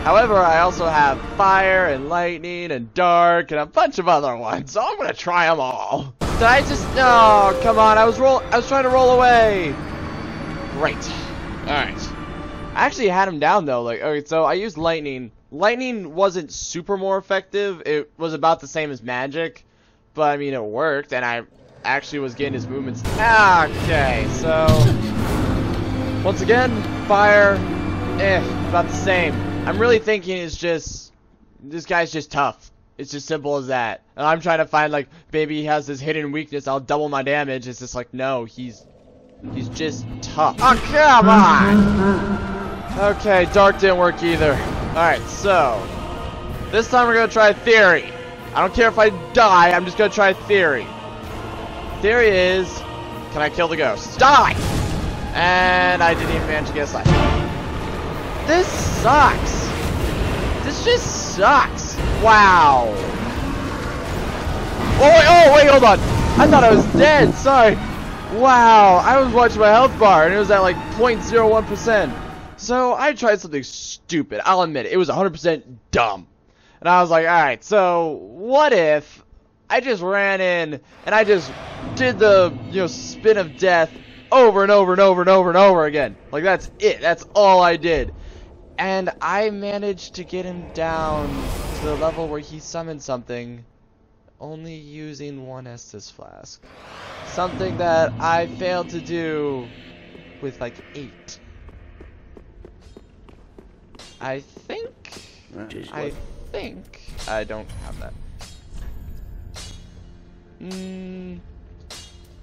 However, I also have fire and lightning and dark and a bunch of other ones, so I'm gonna try them all. Did I just? No, come on. I was roll. I was trying to roll away. Great. All right. I actually had him down though. Like, okay, so I used lightning. Lightning wasn't super more effective. It was about the same as magic, but I mean it worked, and I actually was getting his movements. Okay, so once again, fire, eh, about the same. I'm really thinking it's just this guy's just tough. It's just simple as that. And I'm trying to find like maybe he has this hidden weakness. I'll double my damage. It's just like no, he's he's just tough. Oh come on. Okay, dark didn't work either. All right, so this time we're gonna try theory. I don't care if I die. I'm just gonna try theory. Theory is, can I kill the ghost? Die. And I didn't even manage to get a slash. This sucks. This just sucks. Wow. Oh wait, oh wait, hold on. I thought I was dead. Sorry. Wow, I was watching my health bar and it was at like 0.01%. So I tried something stupid. I'll admit it. It was 100% dumb. And I was like, alright, so what if I just ran in and I just did the, you know, spin of death over and over and over and over and over again. Like that's it. That's all I did. And I managed to get him down to the level where he summoned something only using one Estus flask. Something that I failed to do with like eight. I think. I think I don't have that. Mm,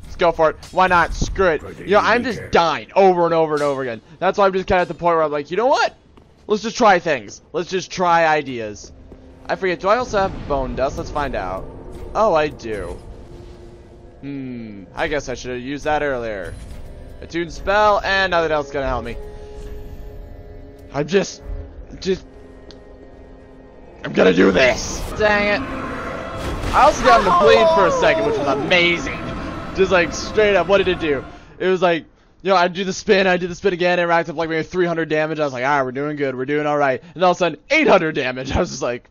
let's go for it. Why not? Screw it. You know, I'm just dying over and over and over again. That's why I'm just kind of at the point where I'm like, you know what? Let's just try things. Let's just try ideas. I forget, do I also have bone dust? Let's find out. Oh, I do. Hmm, I guess I should have used that earlier. Attune spell, and nothing else gonna help me. I'm just, just, I'm gonna do this. Dang it. I also got him to bleed for a second, which was amazing. Just like straight up, what did it do? It was like, you know, I do the spin, I do the spin again, it racked up like maybe 300 damage. I was like, alright, we're doing good, we're doing alright. And all of a sudden, 800 damage. I was just like,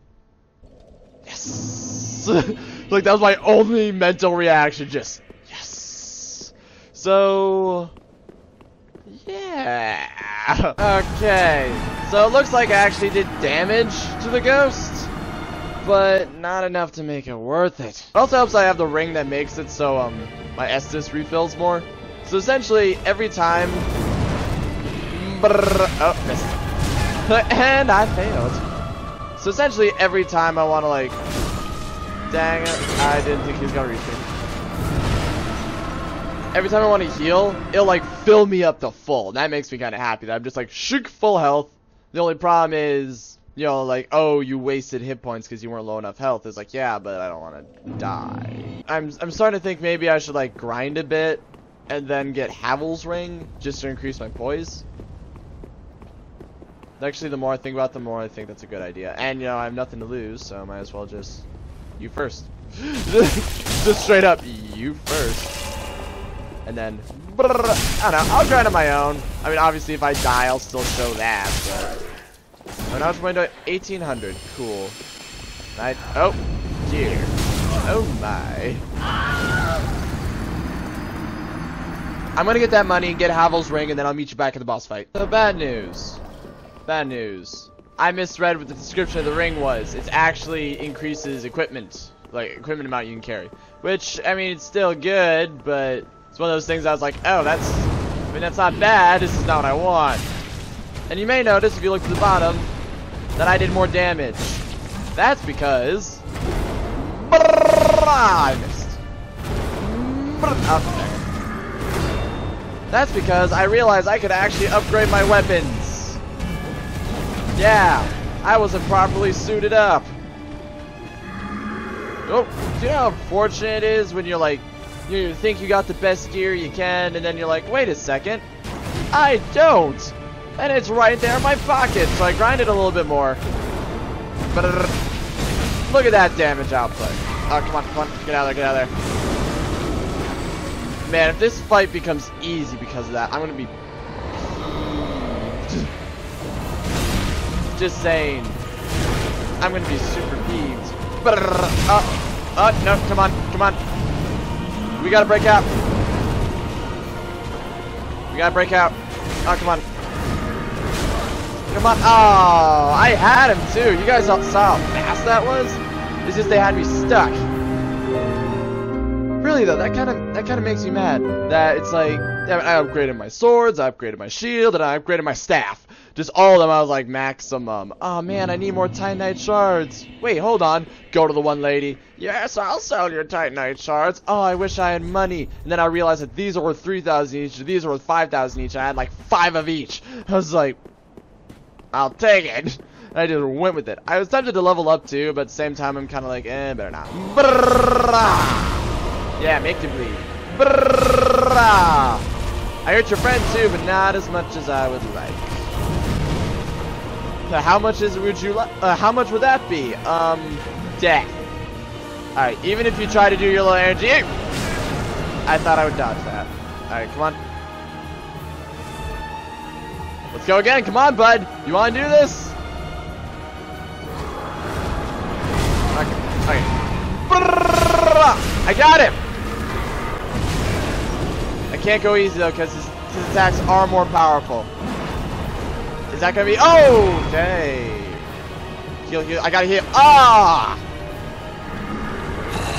yes. like that was my only mental reaction, just, yes. So, yeah. Okay. So it looks like I actually did damage to the ghost but not enough to make it worth it. It also helps I have the ring that makes it so um my Estus refills more. So essentially, every time... Oh, missed. and I failed. So essentially, every time I want to like... Dang it, I didn't think he was to reach me. Every time I want to heal, it'll like fill me up to full. That makes me kind of happy that I'm just like, shook full health. The only problem is you know, like, oh, you wasted hit points because you weren't low enough health. It's like, yeah, but I don't want to die. I'm, I'm starting to think maybe I should, like, grind a bit and then get Havel's Ring just to increase my poise. Actually, the more I think about it, the more I think that's a good idea. And, you know, I have nothing to lose, so I might as well just... You first. just straight up, you first. And then... I don't know, I'll grind on my own. I mean, obviously, if I die, I'll still show that, but... Oh, now it's going to 1800. Cool. I, oh, dear. Oh my. I'm gonna get that money and get Havel's ring, and then I'll meet you back at the boss fight. So bad news. Bad news. I misread what the description of the ring was. It actually increases equipment, like equipment amount you can carry. Which, I mean, it's still good, but it's one of those things I was like, oh, that's I mean, that's not bad. This is not what I want. And you may notice, if you look to the bottom, that I did more damage. That's because... I missed. Okay. That's because I realized I could actually upgrade my weapons. Yeah, I wasn't properly suited up. Oh, do you know how fortunate it is when you're like, you think you got the best gear you can, and then you're like, wait a second, I don't. And it's right there in my pocket, so I grind it a little bit more. Look at that damage output. Oh, come on, come on, get out of there, get out of there. Man, if this fight becomes easy because of that, I'm gonna be just saying. I'm gonna be super peeved. Oh, oh, no, come on, come on. We gotta break out. We gotta break out. Oh, come on. Come on. Oh, I had him too. You guys saw how fast that was? It's just they had me stuck. Really though, that kind of that kind of makes me mad. That it's like I upgraded my swords, I upgraded my shield, and I upgraded my staff. Just all of them, I was like maximum. Oh man, I need more Titanite shards. Wait, hold on. Go to the one lady. Yes, I'll sell your Titanite shards. Oh, I wish I had money. And then I realized that these are worth 3,000 each, these are worth 5,000 each. I had like five of each. I was like, I'll take it. I just went with it. I was tempted to level up too, but at the same time, I'm kind of like, eh, better not. Yeah, make them bleed. I hurt your friend too, but not as much as I would like. So how much is would you like? Uh, how much would that be? Um, death. All right, even if you try to do your little energy, I thought I would dodge that. All right, come on. Let's go again. Come on, bud. You want to do this? Okay. Okay. I got him. Can't go easy though because his, his attacks are more powerful. Is that gonna be? Oh, okay. Heal, heal. I gotta heal. Ah!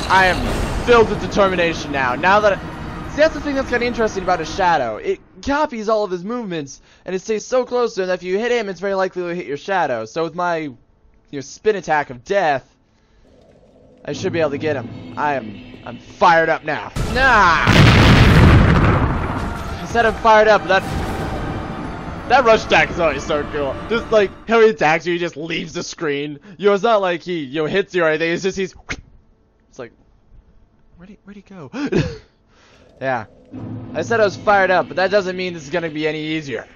I am filled with determination now. Now that. I, see, that's the thing that's kind of interesting about a shadow. It copies all of his movements, and it stays so close to him that if you hit him, it's very likely to hit your shadow. So with my, you know, spin attack of death, I should be able to get him. I am. I'm fired up now. Nah. I said I'm fired up. That that rush attack is always so cool. Just like how he attacks you, he just leaves the screen. You know, it's not like he you know hits you or anything. It's just he's. It's like, where'd he where'd he go? yeah. I said I was fired up, but that doesn't mean this is gonna be any easier.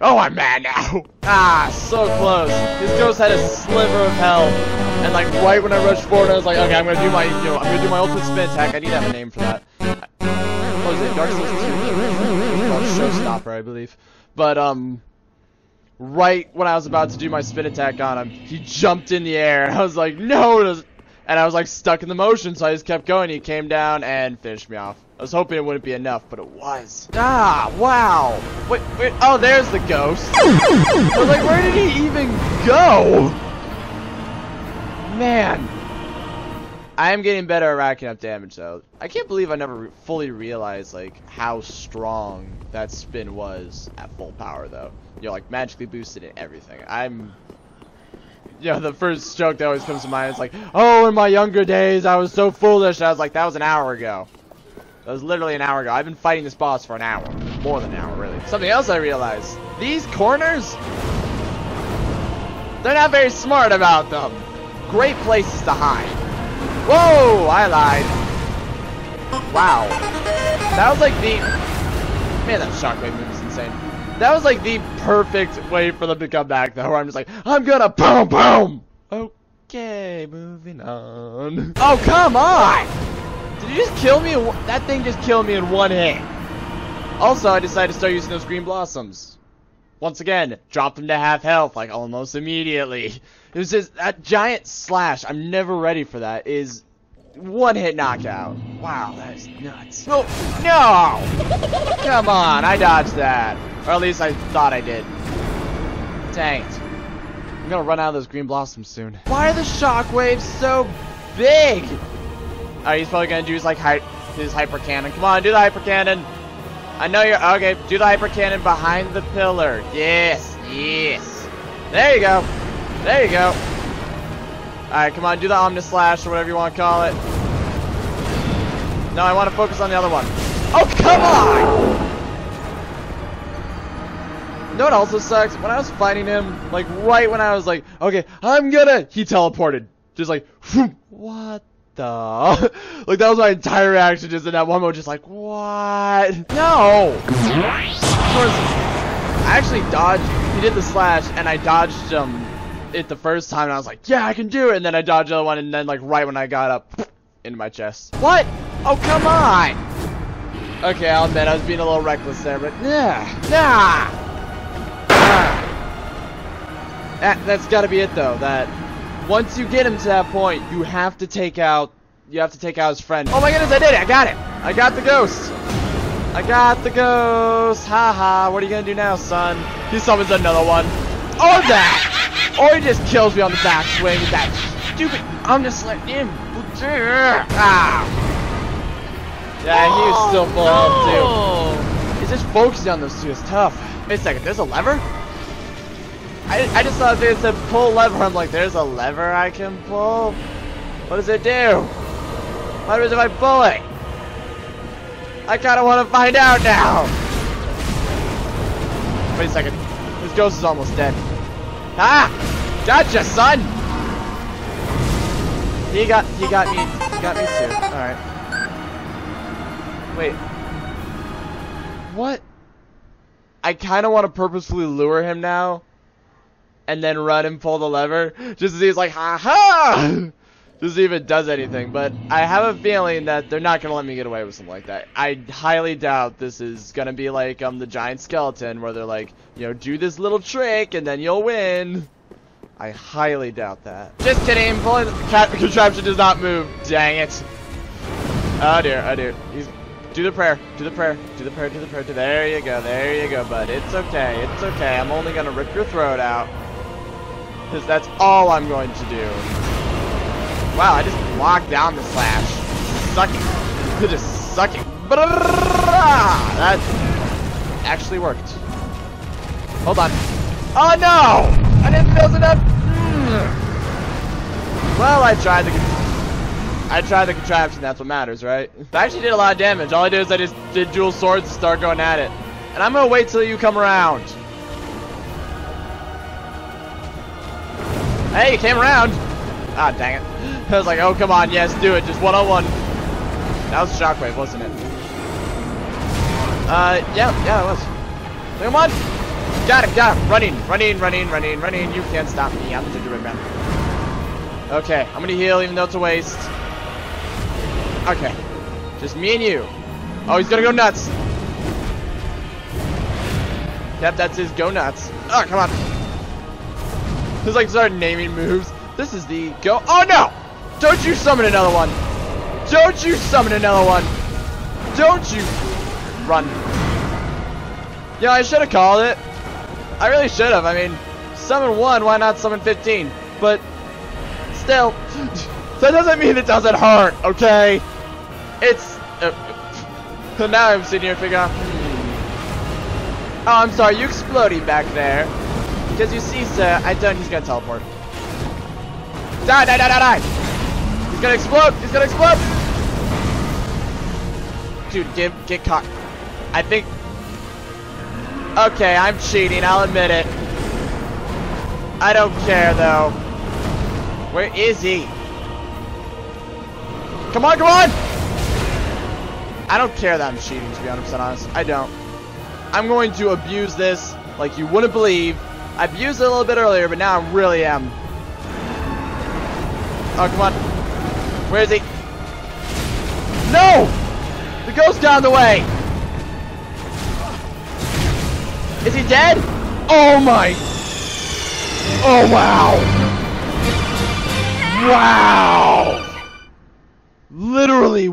Oh, I'm mad now. Ah, so close. This ghost had a sliver of health, and like right when I rushed forward, I was like, okay, I'm gonna do my, you know, I'm gonna do my ultimate spin attack. I need to have a name for that. What is it? Dark Souls 2? Showstopper, I believe. But um, right when I was about to do my spin attack on him, he jumped in the air. I was like, no, and I was like stuck in the motion, so I just kept going. He came down and finished me off. I was hoping it wouldn't be enough, but it was. Ah, wow. Wait, wait. Oh, there's the ghost. but like, where did he even go? Man. I am getting better at racking up damage, though. I can't believe I never fully realized, like, how strong that spin was at full power, though. You're, like, magically boosted and everything. I'm... You know, the first joke that always comes to mind is like, Oh, in my younger days, I was so foolish. I was like, that was an hour ago. That was literally an hour ago. I've been fighting this boss for an hour. More than an hour, really. Something else I realized. These corners... They're not very smart about them. Great places to hide. Whoa! I lied. Wow. That was like the... Man, that shockwave move is insane. That was like the perfect way for them to come back, though, where I'm just like, I'm gonna boom boom! Okay, moving on. Oh, come on! Did you just kill me? That thing just killed me in one hit. Also, I decided to start using those green blossoms. Once again, drop them to half health, like almost immediately. It was just, that giant slash, I'm never ready for that, is one hit knockout. Wow, that is nuts. No, no! Come on, I dodged that. Or at least I thought I did. It. I'm gonna run out of those green blossoms soon. Why are the shockwaves so big? Oh, he's probably gonna do his like his hyper cannon. Come on, do the hyper cannon. I know you're okay. Do the hyper cannon behind the pillar. Yes, yes. There you go. There you go. All right, come on. Do the Omni Slash or whatever you want to call it. No, I want to focus on the other one. Oh, come on! You know what also sucks? When I was fighting him, like right when I was like, okay, I'm gonna, he teleported. Just like, whoom. what the? like that was my entire reaction just in that one moment, just like, what? No! Of course, I actually dodged, he did the slash, and I dodged um, it the first time, and I was like, yeah, I can do it, and then I dodged the other one, and then like right when I got up, into my chest. What? Oh, come on! Okay, I'll admit I was being a little reckless there, but yeah, nah! That, that's got to be it though. That once you get him to that point, you have to take out. You have to take out his friend. Oh my goodness, I did it! I got it! I got the ghost! I got the ghost! Haha, -ha. what are you gonna do now, son? He summons another one. Or that! Or he just kills me on the backswing with that stupid. I'm just like him. Ah! Yeah, he was still full no. health too. It's just focusing on those two is tough. Wait a second, there's a lever? I, I just thought they said pull lever. I'm like, there's a lever I can pull? What does it do? What happens if I pull it? I kind of want to find out now. Wait a second. This ghost is almost dead. Ah! Gotcha, son! He got, he got me, he got me too. Alright. Wait. What? I kind of want to purposefully lure him now and then run and pull the lever just as he's like ha ha if it does anything but I have a feeling that they're not gonna let me get away with something like that I highly doubt this is gonna be like um the giant skeleton where they're like you know do this little trick and then you'll win I highly doubt that just kidding the contraption does not move dang it oh dear oh dear he's do the prayer. Do the prayer. Do the prayer. Do the prayer. There you go. There you go, bud. It's okay. It's okay. I'm only gonna rip your throat out. Because that's all I'm going to do. Wow, I just locked down the slash. Sucking. Just sucking. That actually worked. Hold on. Oh no! I didn't build enough. Mm. Well, I tried the. I tried the contraption, that's what matters, right? I actually did a lot of damage. All I did is I just did dual swords and start going at it. And I'm gonna wait till you come around. Hey, you came around. Ah, dang it. I was like, oh, come on, yes, do it. Just one-on-one. That was Shockwave, wasn't it? Uh, yeah, yeah, it was. Come on. Got him, got him. Running, running, running, running, running. You can't stop me. I'm the gingerbread man. Okay, I'm gonna heal even though it's a waste. Okay. Just me and you. Oh, he's gonna go nuts. Yep, that's his go nuts. Oh, come on. He's like start naming moves. This is the go. Oh no! Don't you summon another one. Don't you summon another one. Don't you run. Yeah, I should have called it. I really should have. I mean, summon one, why not summon 15? But still, that doesn't mean it doesn't hurt, okay? It's... Uh, now I'm sitting here figuring out... Hmm. Oh, I'm sorry, you exploding back there. Because you see, sir, I don't... He's gonna teleport. Die, die, die, die, die! He's gonna explode! He's gonna explode! Dude, get, get caught. I think... Okay, I'm cheating, I'll admit it. I don't care, though. Where is he? Come on, come on! I don't care that I'm cheating, to be 100% honest. I don't. I'm going to abuse this like you wouldn't believe. I abused it a little bit earlier, but now I really am. Oh, come on. Where is he? No! The ghost down the way! Is he dead? Oh my! Oh wow! Wow! Literally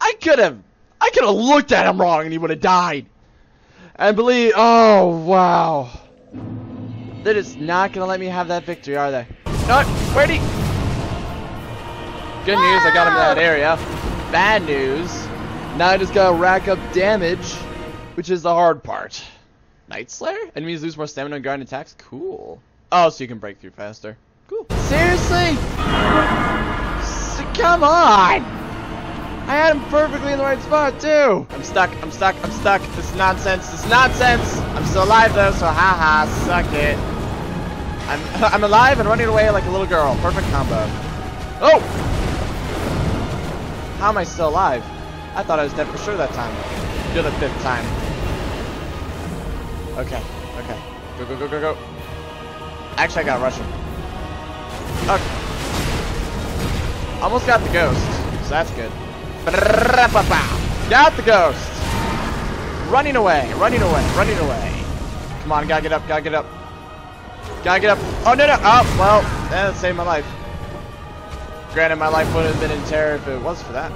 I could have, I could have looked at him wrong and he would have died. And believe, oh wow. They're just not gonna let me have that victory, are they? No, where'd he? Good news, I got him in that area. Bad news, Now I just gotta rack up damage, which is the hard part. Knight Slayer? Enemies lose more stamina and grind attacks? Cool. Oh, so you can break through faster. Cool. Seriously? S come on! I had him perfectly in the right spot, too! I'm stuck, I'm stuck, I'm stuck. This is nonsense, this is nonsense! I'm still alive, though, so haha, suck it. I'm, I'm alive and running away like a little girl. Perfect combo. Oh! How am I still alive? I thought I was dead for sure that time. You're the fifth time. Okay, okay. Go, go, go, go, go. Actually, I got Russian. Okay. Almost got the ghost, so that's good. Got the ghost! Running away, running away, running away. Come on, gotta get up, gotta get up. Gotta get up. Oh, no, no. Oh, well, that saved my life. Granted, my life wouldn't have been in terror if it was for that.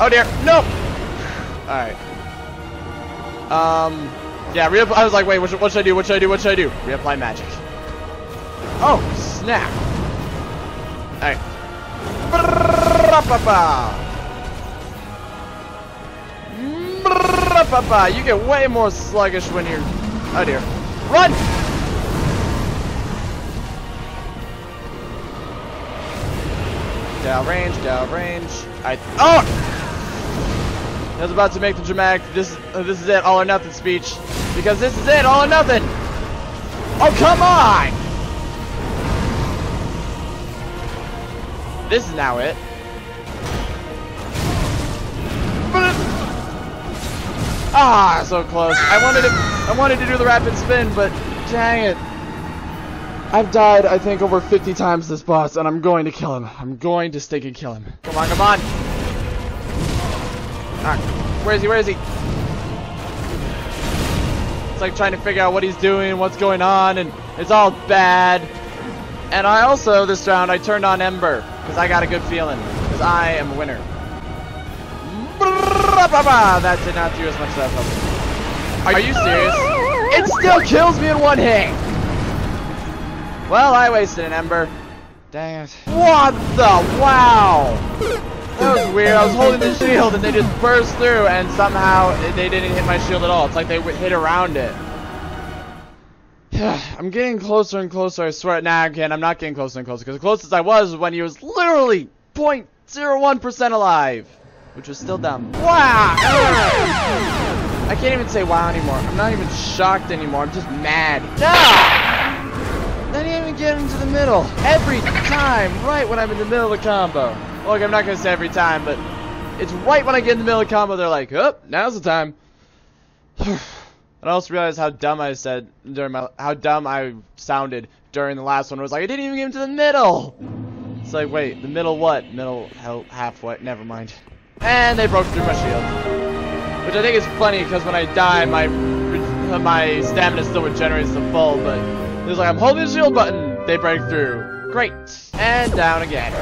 Oh, dear. No! Alright. Um, yeah. I was like, wait, what should, what should I do? What should I do? What should I do? Reapply magic. Oh, snap. Alright. You get way more sluggish when you're... Oh, dear. Run! Down range, down range. I oh! I was about to make the dramatic. This uh, this is it, all or nothing speech, because this is it, all or nothing. Oh come on! This is now it. Ah, so close. I wanted to I wanted to do the rapid spin, but dang it. I've died, I think, over 50 times this boss, and I'm going to kill him. I'm going to stick and kill him. Come on, come on! Where is he, where is he? It's like trying to figure out what he's doing, what's going on, and it's all bad. And I also, this round, I turned on Ember, because I got a good feeling, because I am a winner. That did not do as much as I was hoping. Are you serious? It still kills me in one hit! Well, I wasted an ember. Dang it. What the? Wow! That was weird. I was holding the shield and they just burst through and somehow they didn't hit my shield at all. It's like they hit around it. I'm getting closer and closer, I swear. Nah, again, I'm not getting closer and closer because the closest I was was when he was literally 0.01% alive. Which was still dumb. Wow! I can't even say wow anymore. I'm not even shocked anymore. I'm just mad. No! Not even get into the middle. Every time, right when I'm in the middle of a combo. Look, I'm not going to say every time, but it's right when I get in the middle of a combo, they're like, oh, now's the time. and I also realized how dumb I said during my, how dumb I sounded during the last one. It was like, I didn't even get into the middle. It's like, wait, the middle what? Middle, hell half halfway, never mind. And they broke through my shield. Which I think is funny, because when I die, my, my stamina still regenerates to full, but it's like, I'm holding the shield button. They break through. Great. And down again.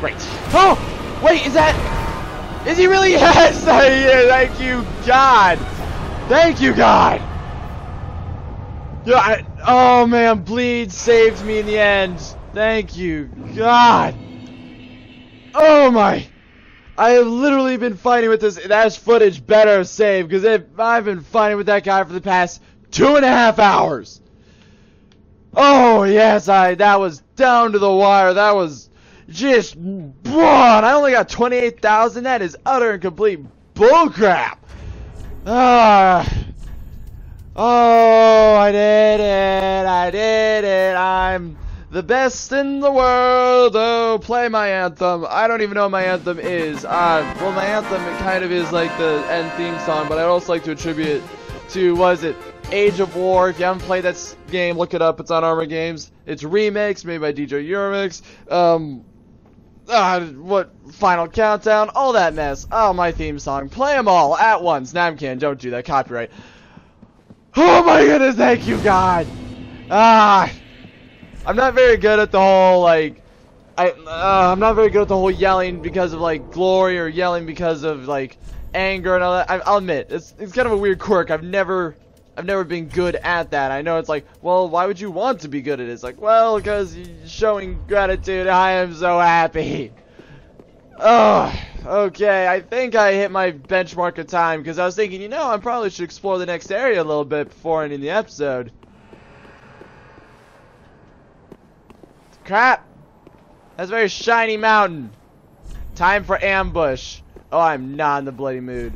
Great. Oh! Wait, is that... Is he really? Yes! Thank you, God! Thank you, God! Yeah, oh man, Bleed saved me in the end. Thank you, God! Oh my... I have literally been fighting with this. That's footage better saved because I've been fighting with that guy for the past two and a half hours. Oh yes, I that was down to the wire. That was just blown. I only got 28,000. That is utter and complete bullcrap. Ah. Oh, I did it. I did it. I'm the best in the world. Oh, play my anthem. I don't even know what my anthem is. Uh, well, my anthem it kind of is like the end theme song, but I'd also like to attribute it to, was it, Age of War. If you haven't played that game, look it up. It's on Armor Games. It's remakes made by DJ Euromix. Um, uh, what Final Countdown, all that mess. Oh, my theme song. Play them all at once. Namcan, don't do that. Copyright. Oh my goodness, thank you, God. Ah, I'm not very good at the whole like. I uh, I'm not very good at the whole yelling because of like glory or yelling because of like anger and all that. I, I'll admit it's it's kind of a weird quirk. I've never I've never been good at that. I know it's like, well, why would you want to be good at it? It's like, well, because showing gratitude. I am so happy. Oh, Okay, I think I hit my benchmark of time because I was thinking, you know, I probably should explore the next area a little bit before ending the episode. Crap! That's a very shiny mountain. Time for ambush. Oh, I'm not in the bloody mood.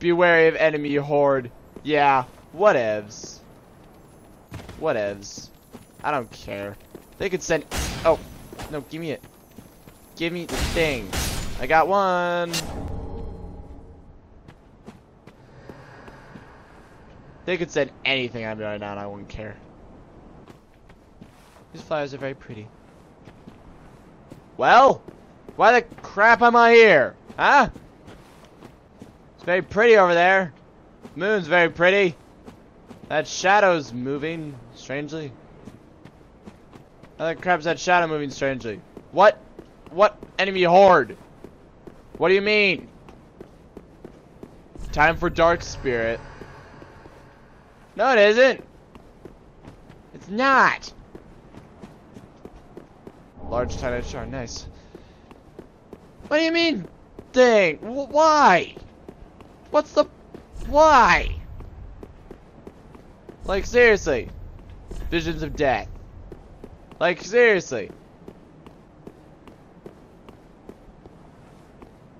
Be wary of enemy horde. Yeah, whatevs. Whatevs. I don't care. They could send... Oh, no, give me it. Give me the thing. I got one. They could send anything at me right now and I wouldn't care. These flowers are very pretty. Well, why the crap am I here? Huh? It's very pretty over there. Moon's very pretty. That shadow's moving strangely. Other crap's that shadow moving strangely. What? What enemy horde? What do you mean? Time for Dark Spirit. No, it isn't. It's not. Large titanite shard, nice. What do you mean, thing? W why? What's the... Why? Like, seriously. Visions of death. Like, seriously.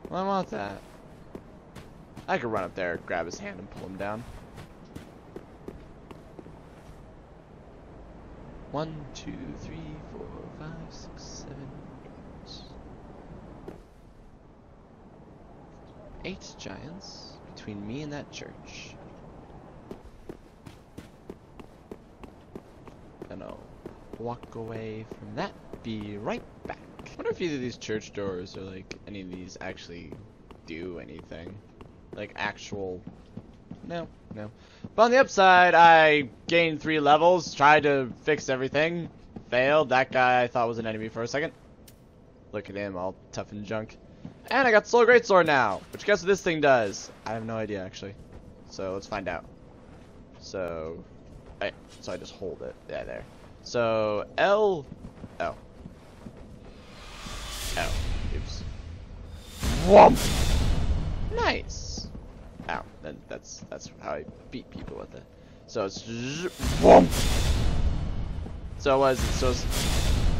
Well, I want that. I could run up there, grab his hand, and pull him down. One, two, three, four, five, six, seven, eight giants between me and that church. And I'll walk away from that. Be right back. I wonder if either of these church doors or like any of these actually do anything. Like actual no, no. But on the upside, I gained three levels, tried to fix everything, failed. That guy I thought was an enemy for a second. Look at him, all tough and junk. And I got Soul Greatsword now, which guess what this thing does? I have no idea, actually. So, let's find out. So, I, so I just hold it. Yeah, there. So, L, oh. Oh, oops. Whomp! Nice. Ow, then that's that's how I beat people with it. So it's whomp. So it was so. It's,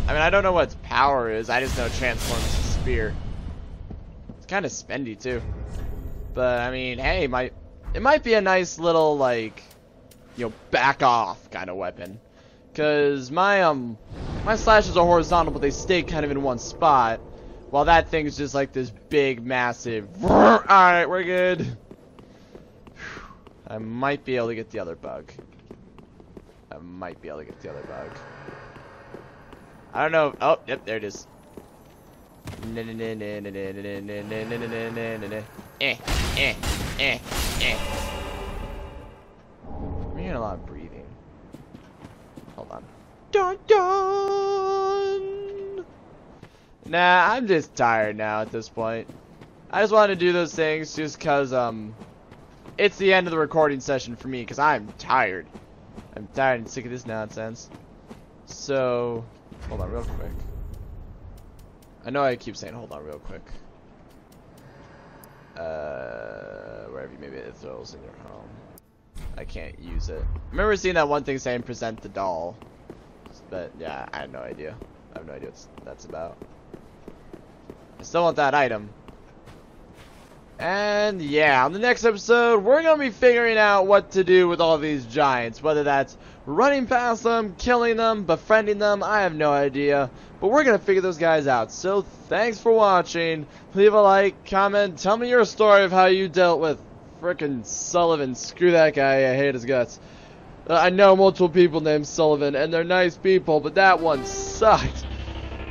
I mean, I don't know what its power is. I just know it transforms to spear. Kind of spendy too. But I mean, hey, might it might be a nice little like, you know, back off kind of weapon. Cause my um my slashes are horizontal, but they stay kind of in one spot. While that thing's just like this big, massive. Alright, we're good. I might be able to get the other bug. I might be able to get the other bug. I don't know. Oh, yep, there it is. Eh, eh, eh, eh. I'm hearing a lot of breathing. Hold on. Dun dun! Nah, I'm just tired now at this point. I just wanted to do those things just cause, um, it's the end of the recording session for me because I'm tired. I'm tired and sick of this nonsense. So, hold on real quick. I know I keep saying hold on real quick. Uh, wherever you maybe it throws in your home. I can't use it. I remember seeing that one thing saying present the doll. But yeah, I have no idea. I have no idea what that's about. I still want that item. And yeah, on the next episode, we're going to be figuring out what to do with all these giants. Whether that's running past them, killing them, befriending them, I have no idea. But we're going to figure those guys out. So thanks for watching. Leave a like, comment, tell me your story of how you dealt with frickin' Sulyvahn. Screw that guy, I hate his guts. Uh, I know multiple people named Sullivan, and they're nice people, but that one sucked.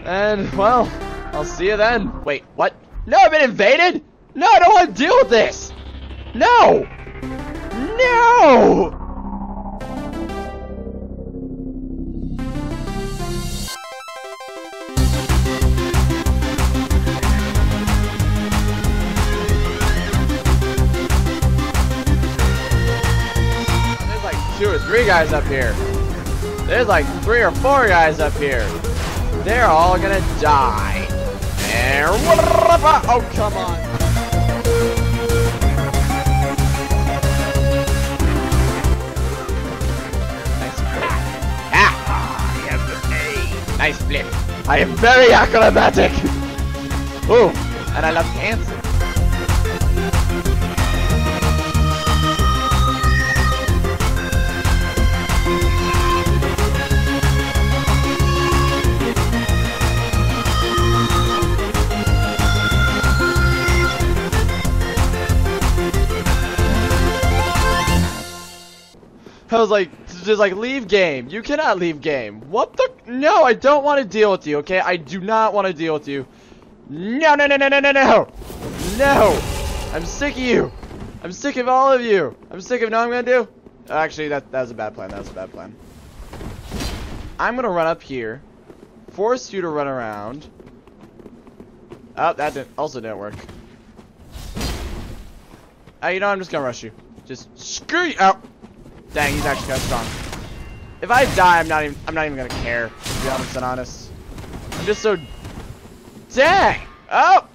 And, well, I'll see you then. Wait, what? No, I've been invaded? No, I don't want to deal with this! No! No! Three guys up here. There's like three or four guys up here. They're all gonna die. And oh come on. Nice flip. Ah, I Nice flip. I am very acrobatic. Ooh, and I love dancing. Was like, just like, leave game. You cannot leave game. What the? No, I don't want to deal with you, okay? I do not want to deal with you. No, no, no, no, no, no, no. No. I'm sick of you. I'm sick of all of you. I'm sick of, what I'm going to do? Actually, that, that was a bad plan. That was a bad plan. I'm going to run up here. Force you to run around. Oh, that didn't, also didn't work. Uh, you know, I'm just going to rush you. Just screw you. Oh. Dang, he's actually kind of strong. If I die, I'm not even I'm not even gonna care. To be honest and honest, I'm just so. Dang! Oh.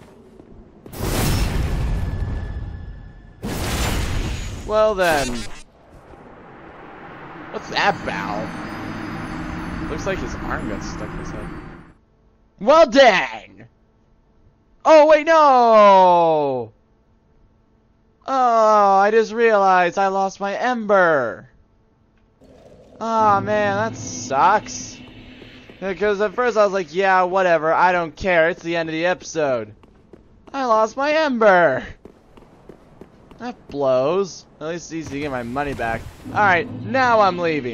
Well then, what's that bow? Looks like his arm got stuck in his head. Well, dang! Oh wait, no! Oh, I just realized I lost my ember. Oh man, that sucks. Because at first I was like, yeah, whatever, I don't care, it's the end of the episode. I lost my ember. That blows. At least it's easy to get my money back. Alright, now I'm leaving.